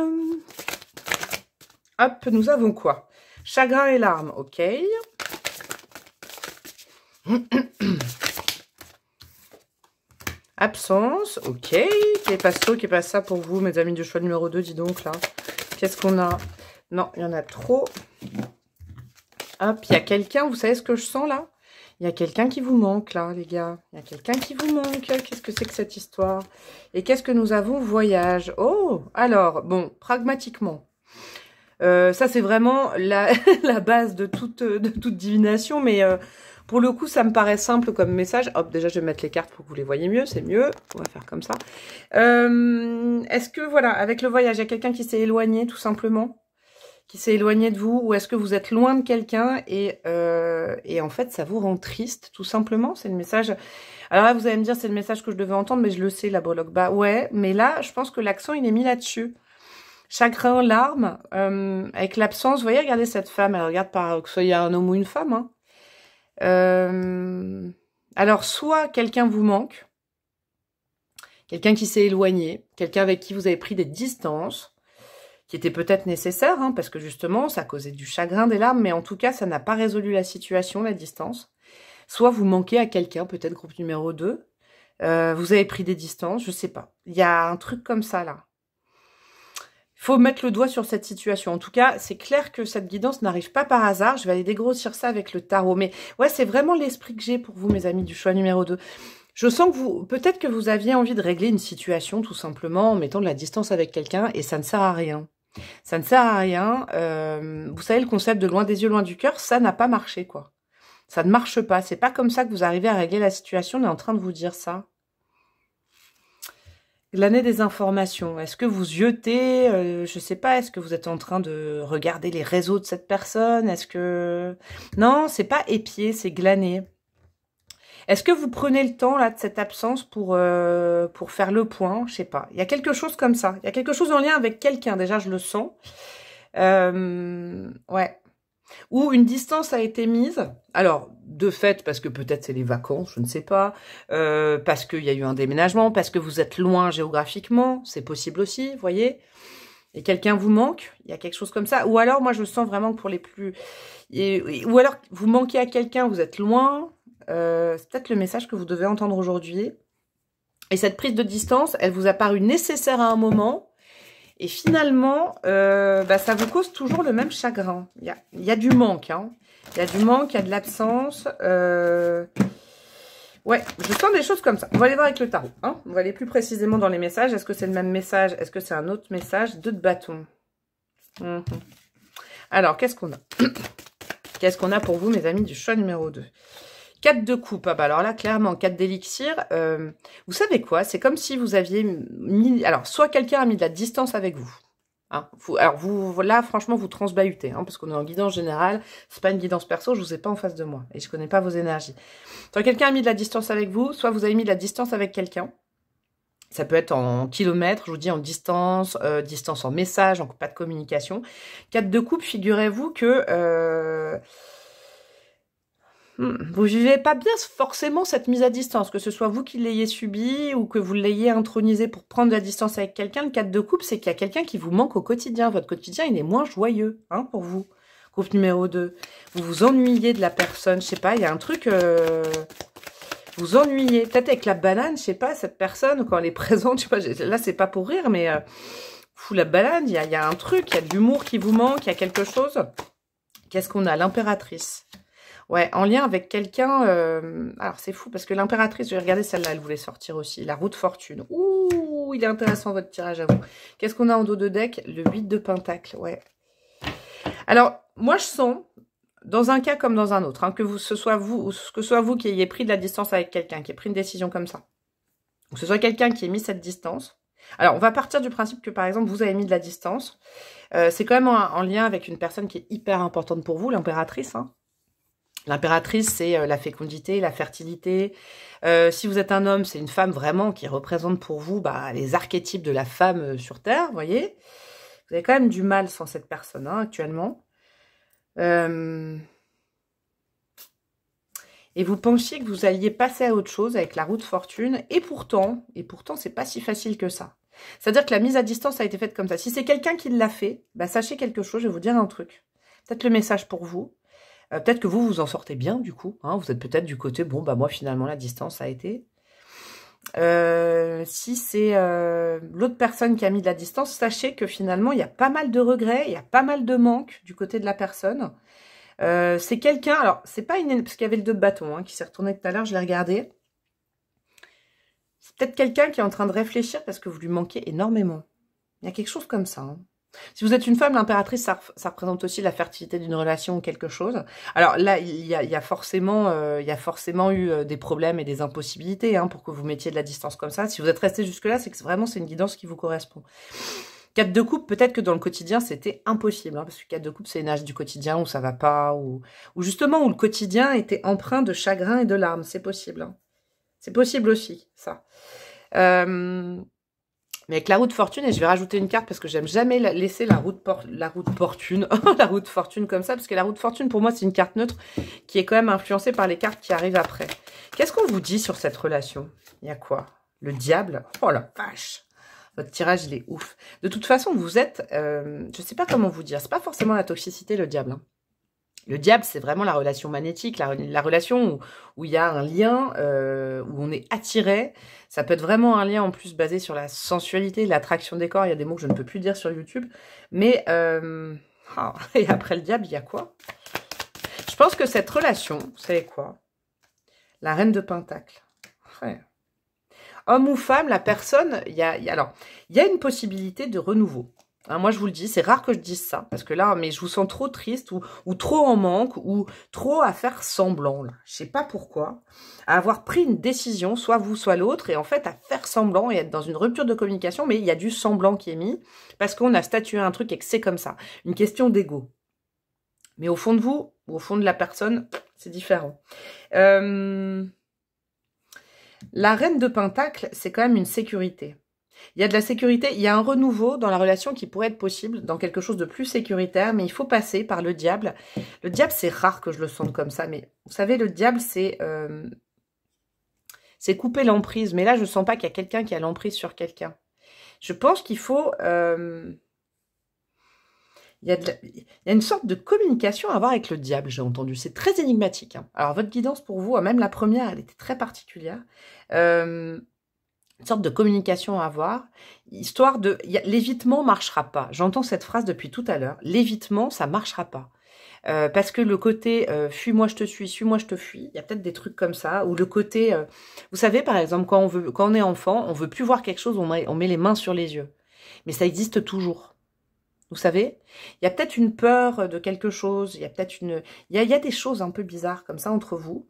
Hop, nous avons quoi? Chagrin et larmes, ok. *clears throat* Absence, ok. Qui passe ça, passe ça pour vous, mes amis du choix numéro 2, dis donc, là. Qu'est-ce qu'on a? Non, il y en a trop. Hop, il y a quelqu'un, vous savez ce que je sens, là? Il y a quelqu'un qui vous manque, là, les gars. Il y a quelqu'un qui vous manque. Qu'est-ce que c'est que cette histoire? Et qu'est-ce que nous avons? Voyage. Oh Alors, bon, pragmatiquement. Euh, ça, c'est vraiment la, *laughs* base de toute, de toute divination, mais... Euh, pour le coup, ça me paraît simple comme message. Hop, déjà, je vais mettre les cartes pour que vous les voyez mieux, c'est mieux. On va faire comme ça. Euh, est-ce que, voilà, avec le voyage, il y a quelqu'un qui s'est éloigné, tout simplement? Qui s'est éloigné de vous? Ou est-ce que vous êtes loin de quelqu'un et, euh, et en fait, ça vous rend triste, tout simplement? C'est le message... Alors là, vous allez me dire, c'est le message que je devais entendre, mais je le sais, la breloque. Bah ouais, mais là, je pense que l'accent, il est mis là-dessus chagrin, larmes, euh, avec l'absence. Vous voyez, regardez cette femme, elle regarde par que ce soit un homme ou une femme. Hein. Euh, alors, soit quelqu'un vous manque, quelqu'un qui s'est éloigné, quelqu'un avec qui vous avez pris des distances, qui était peut-être nécessaire, hein, parce que justement, ça causait du chagrin, des larmes, mais en tout cas, ça n'a pas résolu la situation, la distance. Soit vous manquez à quelqu'un, peut-être groupe numéro 2, euh, vous avez pris des distances, je sais pas. Il y a un truc comme ça, là faut mettre le doigt sur cette situation. En tout cas, c'est clair que cette guidance n'arrive pas par hasard. Je vais aller dégrossir ça avec le tarot. Mais ouais, c'est vraiment l'esprit que j'ai pour vous, mes amis du choix numéro 2. Je sens que vous, peut-être que vous aviez envie de régler une situation tout simplement en mettant de la distance avec quelqu'un et ça ne sert à rien. Ça ne sert à rien. Euh, vous savez, le concept de loin des yeux, loin du cœur, ça n'a pas marché, quoi. Ça ne marche pas. C'est pas comme ça que vous arrivez à régler la situation. On est en train de vous dire ça. L'année des informations. Est-ce que vous yotez euh, Je sais pas. Est-ce que vous êtes en train de regarder les réseaux de cette personne Est-ce que non C'est pas épier, c'est glaner. Est-ce que vous prenez le temps là de cette absence pour euh, faire le point? Je sais pas. Il y a quelque chose comme ça. Il y a quelque chose en lien avec quelqu'un. Déjà, je le sens. Euh, ouais. Ou une distance a été mise. Alors, de fait, parce que peut-être c'est les vacances, je ne sais pas, euh, parce qu'il y a eu un déménagement, parce que vous êtes loin géographiquement, c'est possible aussi, vous voyez et quelqu'un vous manque, il y a quelque chose comme ça. Ou alors, moi, je sens vraiment que pour les plus... ou alors, vous manquez à quelqu'un, vous êtes loin. Euh, c'est peut-être le message que vous devez entendre aujourd'hui. Et cette prise de distance, elle vous a paru nécessaire à un moment. Et finalement, euh, bah, ça vous cause toujours le même chagrin. Il y a, y a, du manque. Hein. Il y a du manque, il y a de l'absence. Euh... Ouais, je sens des choses comme ça. On va aller voir avec le tarot. Hein. On va aller plus précisément dans les messages. Est-ce que c'est le même message? Est-ce que c'est un autre message? Deux de bâton. Mhm. Alors, qu'est-ce qu'on a? *clears throat* Qu'est-ce qu'on a pour vous, mes amis, du choix numéro 2 4 de coupe. Ah bah alors là, clairement, 4 d'élixir. Euh, vous savez quoi? C'est comme si vous aviez mis... Alors, soit quelqu'un a mis de la distance avec vous. Hein. alors, vous, là, franchement, vous transbahutez. Hein, parce qu'on est en guidance générale. C'est pas une guidance perso. Je vous ai pas en face de moi. Et je connais pas vos énergies. Soit quelqu'un a mis de la distance avec vous. Soit vous avez mis de la distance avec quelqu'un. Ça peut être en kilomètres, je vous dis en distance, euh, distance en message, en pas de communication. 4 de coupe, figurez-vous que... Euh. Vous vivez pas bien forcément cette mise à distance, que ce soit vous qui l'ayez subi ou que vous l'ayez intronisé pour prendre la distance avec quelqu'un. Le cadre de couple, c'est qu'il y a quelqu'un qui vous manque au quotidien. Votre quotidien, il est moins joyeux hein, pour vous. Groupe numéro 2. Vous vous ennuyez de la personne. Je sais pas, il y a un truc... Euh, vous ennuyez. Peut-être avec la banane, je sais pas, cette personne, quand elle est *laughs* présente, je sais pas, là, c'est pas pour rire, mais... Euh, fou la banane, il y a, y a un truc, il y a de l'humour qui vous manque, il y a quelque chose. Qu'est-ce qu'on a? L'impératrice. Ouais, en lien avec quelqu'un... Euh, alors, c'est fou, parce que l'impératrice, je vais regarder celle-là, elle voulait sortir aussi. La roue de fortune. Ouh, il est intéressant votre tirage à vous. Qu'est-ce qu'on a en dos de deck? Le 8 de pentacle, ouais. Alors, moi, je sens, dans un cas comme dans un autre, hein, que vous, ce soit vous, ou que ce soit vous qui ayez pris de la distance avec quelqu'un, qui ait pris une décision comme ça, ou que ce soit quelqu'un qui ait mis cette distance, alors, on va partir du principe que, par exemple, vous avez mis de la distance. Euh, c'est quand même en, lien avec une personne qui est hyper importante pour vous, l'impératrice. Hein. L'impératrice, c'est euh, la fécondité, la fertilité. Euh, si vous êtes un homme, c'est une femme vraiment qui représente pour vous bah, les archétypes de la femme euh, sur Terre, vous voyez. Vous avez quand même du mal sans cette personne hein, actuellement. Et vous pensiez que vous alliez passer à autre chose avec la route fortune. Et pourtant, et pourtant, c'est pas si facile que ça. C'est-à-dire que la mise à distance a été faite comme ça. Si c'est quelqu'un qui l'a fait, bah, sachez quelque chose, je vais vous dire un truc. Peut-être le message pour vous. Euh, peut-être que vous, vous en sortez bien, du coup. Hein. vous êtes peut-être du côté, bon, bah moi, finalement, la distance a été. Euh, si c'est euh, l'autre personne qui a mis de la distance, sachez que finalement, il y a pas mal de regrets, il y a pas mal de manques du côté de la personne. C'est quelqu'un, alors c'est pas une... Parce qu'il y avait le deux de bâton hein, qui s'est retourné tout à l'heure, je l'ai regardé. C'est peut-être quelqu'un qui est en train de réfléchir parce que vous lui manquez énormément. Il y a quelque chose comme ça. Hein. Si vous êtes une femme, l'impératrice, ça, représente aussi la fertilité d'une relation ou quelque chose. Alors là, il y a, forcément, euh, il y a forcément eu euh, des problèmes et des impossibilités hein, pour que vous mettiez de la distance comme ça. Si vous êtes resté jusque-là, c'est que vraiment c'est une guidance qui vous correspond. 4 de coupe, peut-être que dans le quotidien, c'était impossible. Hein, parce que 4 de coupe, c'est une âge du quotidien où ça va pas, ou, justement où le quotidien était empreint de chagrin et de larmes. C'est possible. Hein. C'est possible aussi, ça. Euh, mais avec la route fortune, et je vais rajouter une carte parce que j'aime jamais laisser la route, la route fortune, *laughs* la route fortune comme ça, parce que la route fortune, pour moi, c'est une carte neutre qui est quand même influencée par les cartes qui arrivent après. Qu'est-ce qu'on vous dit sur cette relation? Il y a quoi? Le diable? Oh la vache votre tirage, il est ouf. De toute façon, vous êtes... Euh, je ne sais pas comment vous dire. C'est pas forcément la toxicité, le diable. Hein. Le diable, c'est vraiment la relation magnétique, la, relation où, il y a un lien, euh, où on est attiré. Ça peut être vraiment un lien en plus basé sur la sensualité, l'attraction des corps. Il y a des mots que je ne peux plus dire sur YouTube. Mais, euh, ah, *laughs* et après le diable, il y a quoi? Je pense que cette relation, vous savez quoi? La reine de Pentacle. Homme ou femme, la personne, il y a, alors, il y a une possibilité de renouveau. Hein, moi, je vous le dis, c'est rare que je dise ça, parce que là, mais je vous sens trop triste ou, ou trop en manque ou trop à faire semblant. Là. Je sais pas pourquoi. À avoir pris une décision, soit vous, soit l'autre, et en fait à faire semblant et être dans une rupture de communication, mais il y a du semblant qui est mis, parce qu'on a statué un truc et que c'est comme ça. Une question d'ego. Mais au fond de vous, ou au fond de la personne, c'est différent. Euh... La reine de Pentacle, c'est quand même une sécurité. Il y a de la sécurité, il y a un renouveau dans la relation qui pourrait être possible, dans quelque chose de plus sécuritaire, mais il faut passer par le diable. Le diable, c'est rare que je le sente comme ça, mais vous savez, le diable, c'est euh, couper l'emprise. Mais là, je ne sens pas qu'il y a quelqu'un qui a l'emprise sur quelqu'un. Je pense qu'il faut... Euh, il y, a une sorte de communication à avoir avec le diable, j'ai entendu. C'est très énigmatique. Hein. Alors, votre guidance pour vous, même la première, elle était très particulière. Euh, une sorte de communication à avoir, histoire de... L'évitement marchera pas. J'entends cette phrase depuis tout à l'heure. L'évitement, ça marchera pas. Euh, parce que le côté euh, fuis-moi je te suis, suis-moi je te fuis, il y a peut-être des trucs comme ça, ou le côté, euh, vous savez par exemple quand on veut, quand on est enfant, on veut plus voir quelque chose, on met, on met les mains sur les yeux, mais ça existe toujours. Vous savez, il y a peut-être une peur de quelque chose, il y a peut-être une, il y a, il y a des choses un peu bizarres comme ça entre vous,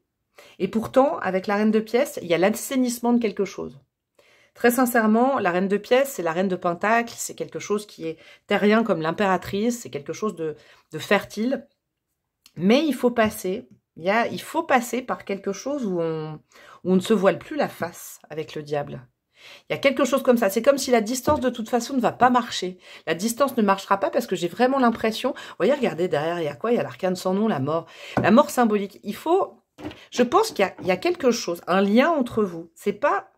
et pourtant avec la reine de pièces, il y a l'assainissement de quelque chose. Très sincèrement, la reine de pièces, c'est la reine de pentacle, c'est quelque chose qui est terrien comme l'impératrice, c'est quelque chose de, fertile. Mais il faut passer, il, y a, il faut passer par quelque chose où on, où on ne se voile plus la face avec le diable. Il y a quelque chose comme ça. C'est comme si la distance, de toute façon, ne va pas marcher. La distance ne marchera pas parce que j'ai vraiment l'impression... Voyez, regardez, derrière, il y a quoi? Il y a l'arcane sans nom, la mort. La mort symbolique. Il faut... Je pense qu'il y, y, a quelque chose, un lien entre vous. C'est pas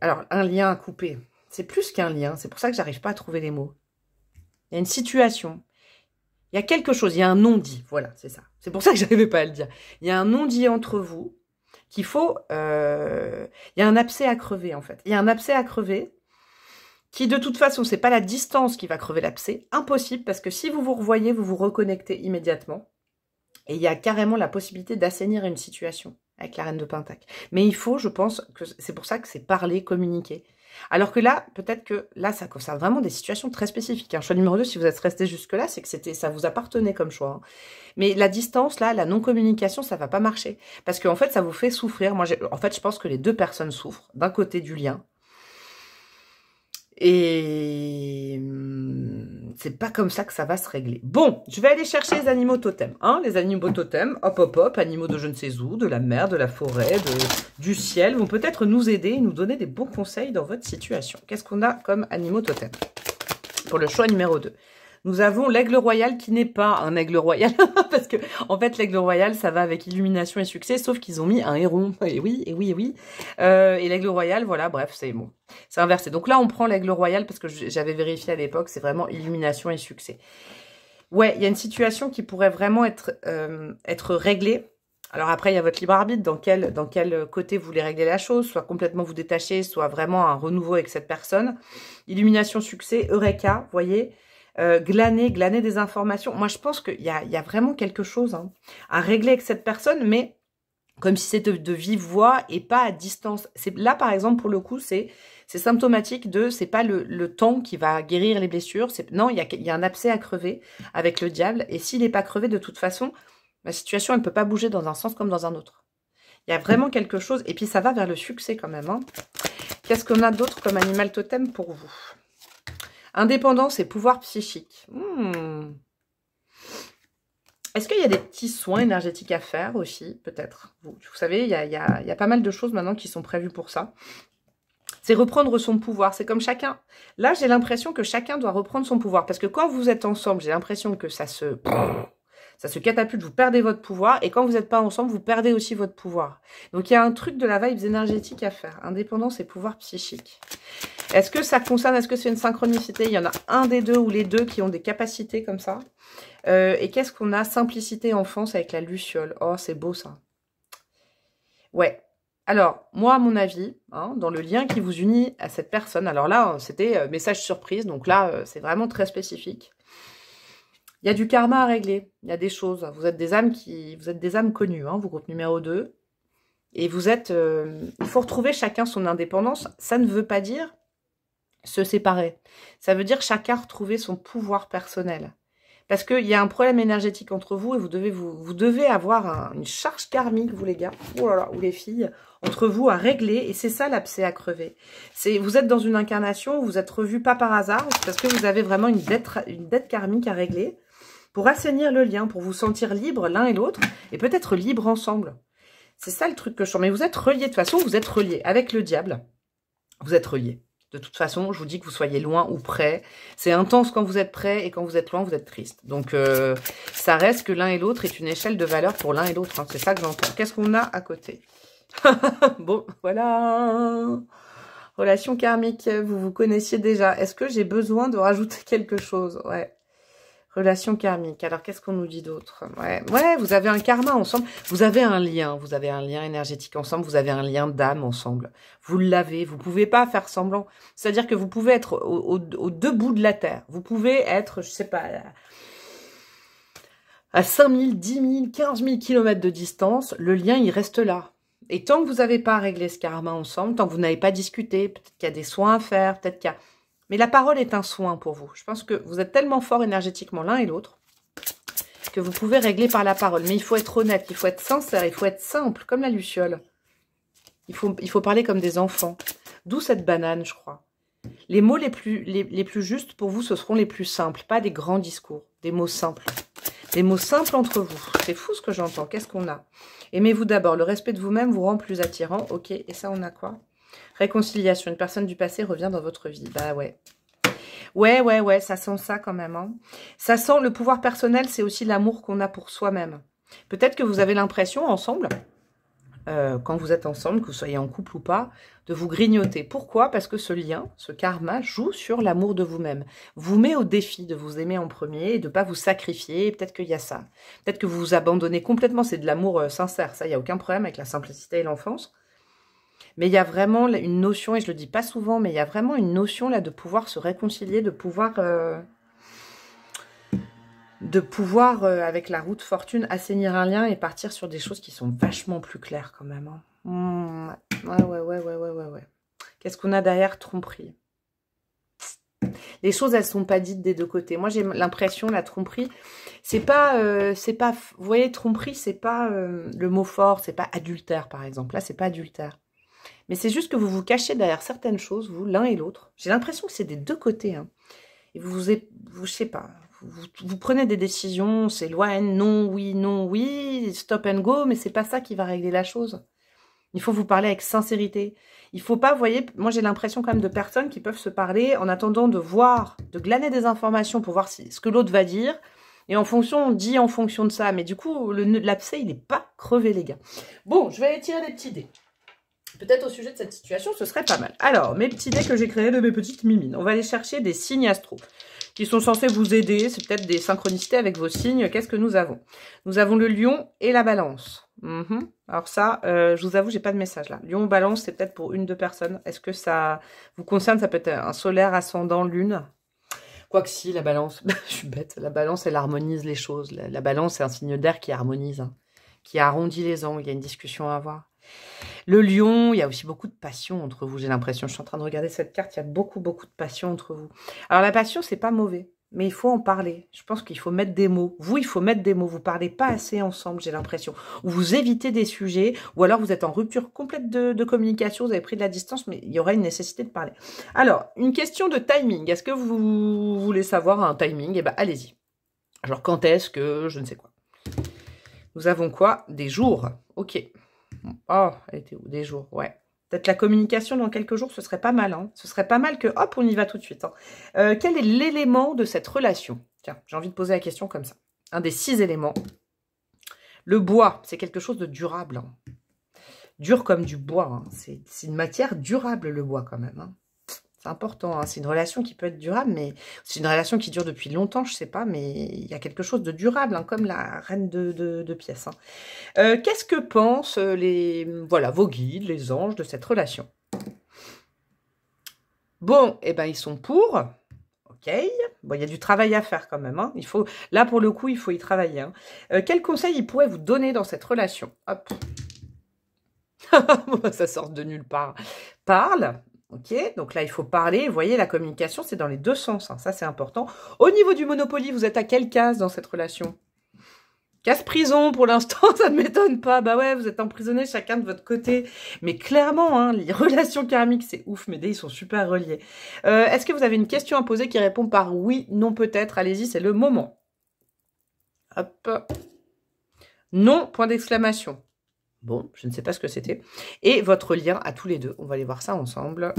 alors, un lien à couper. C'est plus qu'un lien. C'est pour ça que j'arrive pas à trouver les mots. Il y a une situation. Il y a quelque chose. Il y a un non-dit. Voilà, c'est ça. C'est pour ça que *laughs* j'arrivais pas à le dire. Il y a un non-dit entre vous qu'il faut... Euh, il y a un abcès à crever, en fait. Il y a un abcès à crever qui, de toute façon, c'est pas la distance qui va crever l'abcès. Impossible, parce que si vous vous revoyez, vous vous reconnectez immédiatement. Et il y a carrément la possibilité d'assainir une situation avec la reine de Pentacle. Mais il faut, je pense, que c'est pour ça que c'est parler, communiquer. Alors que là, peut-être que là, ça concerne vraiment des situations très spécifiques. Un choix numéro 2, si vous êtes resté jusque-là, c'est que c'était, ça vous appartenait comme choix. Hein. Mais la distance, là, la non-communication, ça va pas marcher. Parce qu'en fait, ça vous fait souffrir. Moi, en fait, je pense que les deux personnes souffrent. D'un côté du lien, et hum, c'est pas comme ça que ça va se régler. Bon, je vais aller chercher les animaux totems. Hein, les animaux totems, hop hop hop, animaux de je ne sais où, de la mer, de la forêt, du ciel, vont peut-être nous aider et nous donner des bons conseils dans votre situation. Qu'est-ce qu'on a comme animaux totems? Pour le choix numéro 2. Nous avons l'aigle royal qui n'est pas un aigle royal, *laughs* parce que en fait l'aigle royal ça va avec illumination et succès, sauf qu'ils ont mis un héron. *laughs* Et oui, et oui, et oui. Euh, et l'aigle royal, voilà, bref, c'est bon, c'est inversé. Donc là on prend l'aigle royal parce que j'avais vérifié à l'époque, c'est vraiment illumination et succès. Ouais, il y a une situation qui pourrait vraiment être euh, être réglée. Alors après, il y a votre libre arbitre, dans quel, dans quel côté vous voulez régler la chose, soit complètement vous détacher, soit vraiment un renouveau avec cette personne. Illumination, succès, Eureka, voyez, euh, glaner, glaner des informations. Moi, je pense qu'il y a, vraiment quelque chose hein, à régler avec cette personne, mais comme si c'était de, vive voix et pas à distance. Là, par exemple, pour le coup, c'est symptomatique de c'est pas le, le, temps qui va guérir les blessures. Non, il y a, un abcès à crever avec le diable. Et s'il n'est pas crevé, de toute façon, la situation elle peut pas bouger dans un sens comme dans un autre. Il y a vraiment quelque chose. Et puis ça va vers le succès quand même. Hein. Qu'est-ce qu'on a d'autre comme animal totem pour vous? Indépendance et pouvoir psychique. Hmm. Est-ce qu'il y a des petits soins énergétiques à faire aussi, peut-être? Vous, savez, il y, a, pas mal de choses maintenant qui sont prévues pour ça. C'est reprendre son pouvoir. C'est comme chacun. Là, j'ai l'impression que chacun doit reprendre son pouvoir. Parce que quand vous êtes ensemble, j'ai l'impression que ça se ça se catapulte, vous perdez votre pouvoir, et quand vous n'êtes pas ensemble, vous perdez aussi votre pouvoir. Donc il y a un truc de la vibe énergétique à faire, indépendance et pouvoir psychique. Est-ce que ça concerne, est-ce que c'est une synchronicité? Il y en a un des deux ou les deux qui ont des capacités comme ça. Euh, et qu'est-ce qu'on a? Simplicité enfance avec la luciole. Oh, c'est beau ça. Ouais. Alors, moi, à mon avis, hein, dans le lien qui vous unit à cette personne, alors là, c'était euh, message surprise, donc là, euh, c'est vraiment très spécifique. Il y a du karma à régler. Il y a des choses. Vous êtes des âmes qui, vous êtes des âmes connues, hein, vous groupe numéro 2. Et vous êtes, euh, il faut retrouver chacun son indépendance. Ça ne veut pas dire se séparer. Ça veut dire chacun retrouver son pouvoir personnel. Parce qu'il y a un problème énergétique entre vous et vous devez, vous, devez avoir une charge karmique, vous les gars, oh ou les filles, entre vous à régler. Et c'est ça l'abcès à crever. C'est Vous êtes dans une incarnation, vous êtes revu pas par hasard, parce que vous avez vraiment une dette karmique à régler pour assainir le lien, pour vous sentir libre l'un et l'autre, et peut-être libre ensemble. C'est ça le truc que je sens. Mais vous êtes reliés, de toute façon, vous êtes reliés. Avec le diable, vous êtes reliés. De toute façon, je vous dis que vous soyez loin ou près. C'est intense quand vous êtes près et quand vous êtes loin, vous êtes triste. Donc, euh, ça reste que l'un et l'autre est une échelle de valeur pour l'un et l'autre. Hein. C'est ça que j'entends. Qu'est-ce qu'on a à côté? *laughs* Bon, voilà. Relation karmique, vous vous connaissiez déjà. Est-ce que j'ai besoin de rajouter *laughs* quelque chose? Ouais. Relation karmique. Alors, qu'est-ce qu'on nous dit d'autre? Ouais. vous avez un karma ensemble. Vous avez un lien. Vous avez un lien énergétique ensemble. Vous avez un lien d'âme ensemble. Vous l'avez. Vous pouvez pas faire semblant. C'est-à-dire que vous pouvez être au, deux bouts de la Terre. Vous pouvez être, je sais pas, à 5 000, 10 000, 15 000 kilomètres de distance. Le lien, il reste là. Et tant que vous n'avez pas réglé ce karma ensemble, tant que vous n'avez pas discuté, peut-être qu'il y a des soins à faire, peut-être qu'il y a mais la parole est un soin pour vous. Je pense que vous êtes tellement fort énergétiquement l'un et l'autre que vous pouvez régler par la parole. Mais il faut être honnête, il faut être sincère, il faut être simple, comme la luciole. Il faut, parler comme des enfants. D'où cette banane, je crois. Les mots les plus, les plus justes pour vous, ce seront les plus simples, pas des grands discours, des mots simples. Des mots simples entre vous. C'est fou ce que j'entends. Qu'est-ce qu'on a? Aimez-vous d'abord. Le respect de vous-même vous rend plus attirant. Ok, et ça, on a quoi? Réconciliation, une personne du passé revient dans votre vie. Bah ouais. Ouais, ouais, ouais, ça sent ça quand même. Hein. Ça sent le pouvoir personnel, c'est aussi l'amour qu'on a pour soi-même. Peut-être que vous avez l'impression ensemble, euh, quand vous êtes ensemble, que vous soyez en couple ou pas, de vous grignoter. Pourquoi? Parce que ce lien, ce karma, joue sur l'amour de vous-même. Vous met au défi de vous aimer en premier et de pas vous sacrifier. Peut-être qu'il y a ça. Peut-être que vous vous abandonnez complètement. C'est de l'amour euh, sincère. Ça, il n'y a aucun problème avec la simplicité et l'enfance. Mais il y a vraiment une notion, et je le dis pas souvent, mais il y a vraiment une notion là de pouvoir se réconcilier, de pouvoir... Euh, de pouvoir, euh, avec la route fortune, assainir un lien et partir sur des choses qui sont vachement plus claires quand même. Hein. Mmh, ouais, ouais, ouais, ouais, ouais, ouais, ouais. Qu'est-ce qu'on a derrière tromperie? Les choses, elles sont pas dites des deux côtés. Moi, j'ai l'impression, la tromperie, c'est pas, euh, c'est pas, vous voyez, tromperie, c'est pas le mot fort, c'est pas adultère, par exemple. Là, c'est pas adultère. Mais c'est juste que vous vous cachez derrière certaines choses, vous, l'un et l'autre. J'ai l'impression que c'est des deux côtés. Hein. Et vous, vous, vous pas, vous, prenez des décisions, c'est s'éloigne, non, oui, non, oui, stop and go, mais c'est pas ça qui va régler la chose. Il faut vous parler avec sincérité. Il faut pas, voyez, moi j'ai l'impression quand même de personnes qui peuvent se parler en attendant de voir, de glaner des informations pour voir si, ce que l'autre va dire. Et en fonction, on dit en fonction de ça. Mais du coup, l'abcès, il n'est pas crevé, les gars. Bon, je vais aller tirer des petits dés. Peut-être au sujet de cette situation, ce serait pas mal. Alors, mes petits dés que j'ai créés de mes petites mimines. On va aller chercher des signes astro qui sont censés vous aider. C'est peut-être des synchronicités avec vos signes. Qu'est-ce que nous avons? Nous avons le lion et la balance. Mhm. Alors ça, euh, je vous avoue, j'ai pas de message là. Lion balance, c'est peut-être pour une, deux personnes. Est-ce que ça vous concerne? Ça peut être un solaire, ascendant, lune. Quoique si, la balance, *laughs* je suis bête, la balance, elle harmonise les choses. La, la balance, c'est un signe d'air qui harmonise, hein, qui arrondit les angles. Il y a une discussion à avoir. Le lion, il y a aussi beaucoup de passion entre vous, j'ai l'impression. Je suis en train de regarder cette carte, il y a beaucoup, beaucoup de passion entre vous. Alors la passion, c'est pas mauvais, mais il faut en parler. Je pense qu'il faut mettre des mots. Vous, il faut mettre des mots. Vous parlez pas assez ensemble, j'ai l'impression. Ou vous évitez des sujets, ou alors vous êtes en rupture complète de, communication, vous avez pris de la distance, mais il y aura une nécessité de parler. Alors, une question de timing. Est-ce que vous voulez savoir un timing? Eh ben, allez-y. Genre, quand est-ce que je ne sais quoi Nous avons quoi? Des jours. Ok. Oh, elle était où? Des jours, ouais. Peut-être la communication dans quelques jours, ce serait pas mal. Hein. Ce serait pas mal que, hop, on y va tout de suite. Hein. Euh, quel est l'élément de cette relation? Tiens, j'ai envie de poser la question comme ça. Un des six éléments. Le bois, c'est quelque chose de durable. Hein. Dur comme du bois. Hein. C'est une matière durable, le bois, quand même. C'est important. Hein. C'est une relation qui peut être durable, mais c'est une relation qui dure depuis longtemps, je sais pas, mais il y a quelque chose de durable, hein, comme la reine de, de, pièces. Hein. Euh, Qu'est-ce que pensent les, voilà, vos guides, les anges de cette relation? Bon, eh ben ils sont pour. Ok. Bon, il y a du travail à faire quand même. Il faut, là, pour le coup, il faut y travailler. Euh, quel conseil ils pourraient vous donner dans cette relation? Hop. *laughs* ça sort de nulle part. Parle. Ok, donc là, il faut parler. Vous voyez, la communication, c'est dans les deux sens. hein. Ça, c'est important. Au niveau du Monopoly, vous êtes à quelle case dans cette relation? Case prison, pour l'instant, *laughs* ça ne m'étonne pas. Bah ouais, vous êtes emprisonnés chacun de votre côté. Mais clairement, hein, les *laughs* relations karmiques, c'est ouf, mais ils sont super reliés. Euh, Est-ce que vous avez une question à poser qui répond par oui, non, peut-être Allez-y, c'est le moment. Hop. Non, point d'exclamation. Bon, je ne sais pas ce que c'était. Et votre lien à tous les deux. On va aller voir ça ensemble.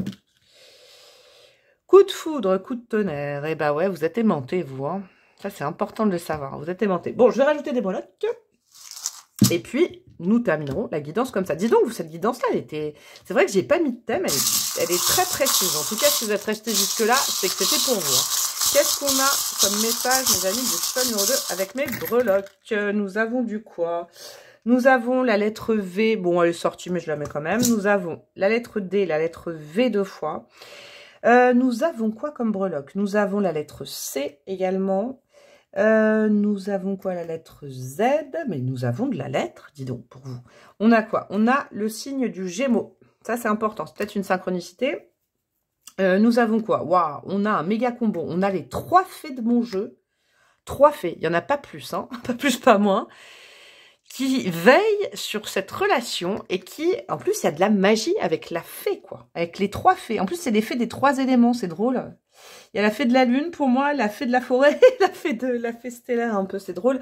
Coup de foudre, coup de tonnerre. Eh ben ouais, vous êtes aimantés, vous. Hein. Ça, c'est important de le savoir. Vous êtes aimantés. Bon, je vais rajouter des breloques. Et puis, nous terminerons la guidance comme ça. Dis donc, cette guidance-là, elle était... C'est vrai que j'ai pas mis de thème. Elle est... elle très précise. En tout cas, si vous êtes resté jusque-là, c'est que c'était pour vous. Hein. Qu'est-ce qu'on a comme message, mes amis, de Super numéro 2 avec mes breloques? Nous avons du quoi? Nous avons la lettre V, bon elle est sortie mais je la mets quand même. Nous avons la lettre D, la lettre V deux fois. Euh, nous avons quoi comme breloque? Nous avons la lettre C également. Euh, nous avons quoi La lettre Z, mais nous avons de la lettre, dis donc, pour vous. On a quoi? On a le signe du Gémeaux. Ça, c'est important. C'est peut-être une synchronicité. Euh, nous avons quoi? Waouh On a un méga combo. On a les trois fées de mon jeu. Trois fées. Il n'y en a pas plus, hein *laughs* Pas plus, pas moins qui veille sur cette relation et qui, en plus, il y a de la magie avec la fée, quoi. Avec les trois fées. En plus, c'est les fées des trois éléments, c'est drôle. Il y a la fée de la lune pour moi, la fée de la forêt *laughs* la fée de la fée stellaire un peu, c'est drôle.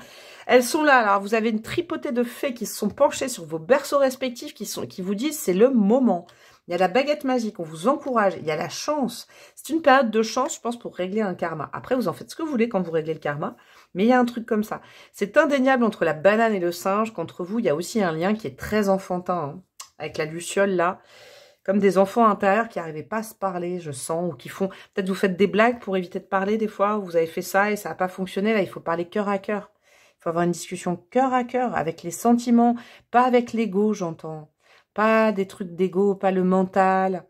Elles sont là, alors vous avez une tripotée de fées qui se sont penchées sur vos berceaux respectifs qui, sont, qui vous disent c'est le moment. Il y a la baguette magique, on vous encourage, il y a la chance. C'est une période de chance, je pense, pour régler un karma. Après, vous en faites ce que vous voulez quand vous réglez le karma, mais il y a un truc comme ça. C'est indéniable entre la banane et le singe qu'entre vous, il y a aussi un lien qui est très enfantin, hein, avec la luciole là. Comme des enfants intérieurs qui n'arrivaient pas à se parler, je sens, ou qui font... Peut-être vous faites des blagues pour éviter de parler des fois, vous avez fait ça et ça n'a pas fonctionné, là, il faut parler cœur à cœur. Il faut avoir une discussion cœur à cœur, avec les sentiments, pas avec l'ego, j'entends. Pas des trucs d'ego, pas le mental.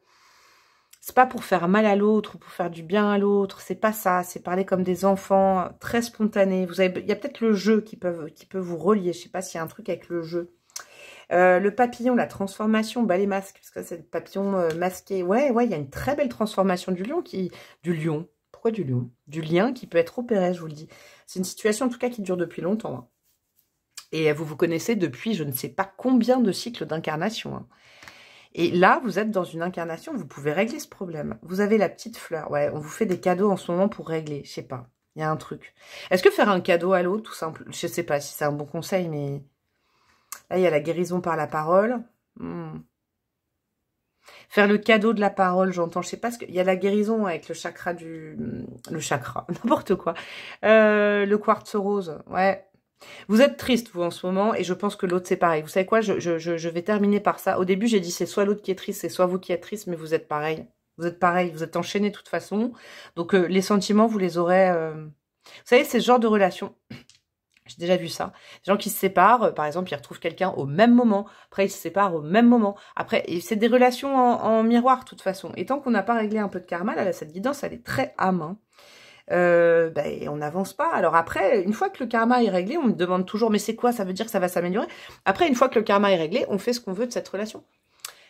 C'est pas pour faire mal à l'autre ou pour faire du bien à l'autre. C'est pas ça. C'est parler comme des enfants, très spontanés. Il y a peut-être le jeu qui peut, qui peut vous relier. Je sais pas s'il y a un truc avec le jeu. Euh, le papillon, la transformation, bah les masques, parce que c'est le papillon euh, masqué. Ouais, ouais, il y a une très belle transformation du lion qui, du lion. Pourquoi du lion? Du lien qui peut être opéré, je vous le dis. C'est une situation en tout cas qui dure depuis longtemps. Hein. Et vous vous connaissez depuis je ne sais pas combien de cycles d'incarnation. Hein. Et là, vous êtes dans une incarnation, vous pouvez régler ce problème. Vous avez la petite fleur. Ouais, on vous fait des cadeaux en ce moment pour régler. Je sais pas. Il y a un truc. Est-ce que faire un cadeau à l'autre, tout simple Je sais pas si c'est un bon conseil, mais... Là, il y a la guérison par la parole. Hmm. Faire le cadeau de la parole, j'entends. Je sais pas ce que... Il y a la guérison avec le chakra du... Le chakra, *laughs* n'importe quoi. Euh, le quartz rose. Ouais, vous êtes triste, vous, en ce moment, et je pense que l'autre, c'est pareil. Vous savez quoi, je, je, je, vais terminer par ça. Au début, j'ai dit c'est soit l'autre qui est triste, c'est soit vous qui êtes triste, mais vous êtes pareil. Vous êtes pareil, vous êtes enchaînés de toute façon. Donc, euh, les sentiments, vous les aurez... Euh... Vous savez, c'est ce genre de relation... *clears throat* J'ai déjà vu ça. Des gens qui se séparent, euh, par exemple, ils retrouvent quelqu'un au même moment. Après, ils se séparent au même moment. Après, c'est des relations en, miroir, de toute façon. Et tant qu'on n'a pas réglé un peu de karma, là, cette guidance, elle est très âme. Hein. Euh, ben, on n'avance pas. Alors après, une fois que le karma est réglé, on me demande toujours, mais c'est quoi Ça veut dire que ça va s'améliorer? Après, une fois que le karma est réglé, on fait ce qu'on veut de cette relation.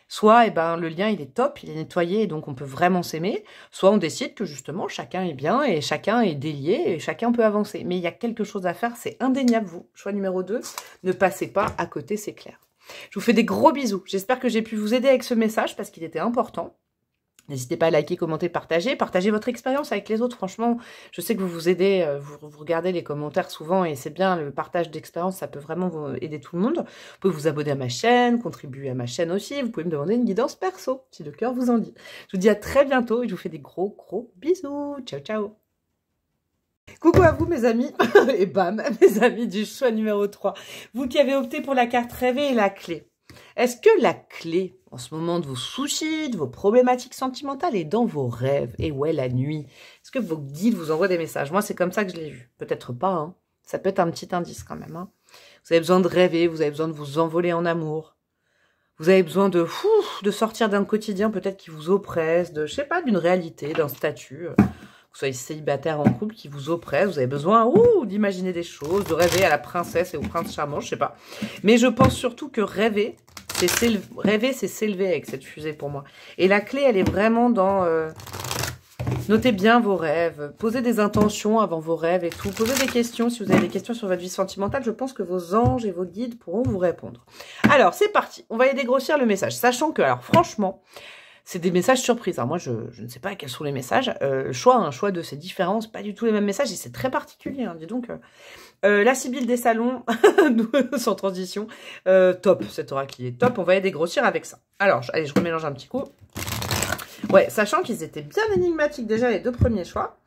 Soit eh ben, le lien il est top, il est nettoyé et donc on peut vraiment s'aimer. Soit on décide que justement chacun est bien et chacun est délié et chacun peut avancer. Mais il y a quelque chose à faire, c'est indéniable vous. Choix numéro 2, ne passez pas à côté, c'est clair. Je vous fais des gros bisous. J'espère que j'ai pu vous aider avec ce message parce qu'il était important. N'hésitez pas à liker, commenter, partager. Partagez votre expérience avec les autres. Franchement, je sais que vous vous aidez, euh, vous, regardez les commentaires souvent et c'est bien, le partage d'expérience, ça peut vraiment vous aider tout le monde. Vous pouvez vous abonner à ma chaîne, contribuer à ma chaîne aussi. Vous pouvez me demander une guidance perso, si le cœur vous en dit. Je vous dis à très bientôt et je vous fais des gros, gros bisous. Ciao, ciao Coucou à vous mes amis, *laughs* et bam, mes amis du choix numéro 3. Vous qui avez opté pour la carte rêvée et la clé. Est-ce que la clé, en ce moment, de vos soucis, de vos problématiques sentimentales, est dans vos rêves Et ouais, la nuit. Est-ce que vos guides vous envoient des messages? Moi, c'est comme ça que je l'ai vu. Peut-être pas, hein. Ça peut être un petit indice quand même. Hein. Vous avez besoin de rêver, vous avez besoin de vous envoler en amour. Vous avez besoin de, de sortir d'un quotidien peut-être qui vous oppresse, de, je sais pas, d'une réalité, d'un statut. Euh, vous soyez célibataire en couple qui vous oppresse, vous avez besoin d'imaginer des choses, de rêver à la princesse et au prince charmant, je sais pas. Mais je pense surtout que rêver, c'est rêver, c'est s'élever avec cette fusée pour moi. Et la clé, elle est vraiment dans... Euh, notez bien vos rêves, posez des intentions avant vos rêves et tout. Posez des questions si vous avez des questions sur votre vie sentimentale. Je pense que vos anges et vos guides pourront vous répondre. Alors, c'est parti. On va y dégrossir le message. Sachant que, alors franchement, c'est des messages surprises. Alors moi, je, ne sais pas quels sont les messages. Euh, choix, un choix de ces différences, pas du tout les mêmes messages, et c'est très particulier. Hein, dis donc. Euh, euh, la Sibylle des salons, *laughs* sans transition, top, cet oracle est top. On va y dégrossir avec ça. Alors, allez, je remélange un petit coup. Ouais, sachant qu'ils étaient bien énigmatiques déjà les deux premiers choix.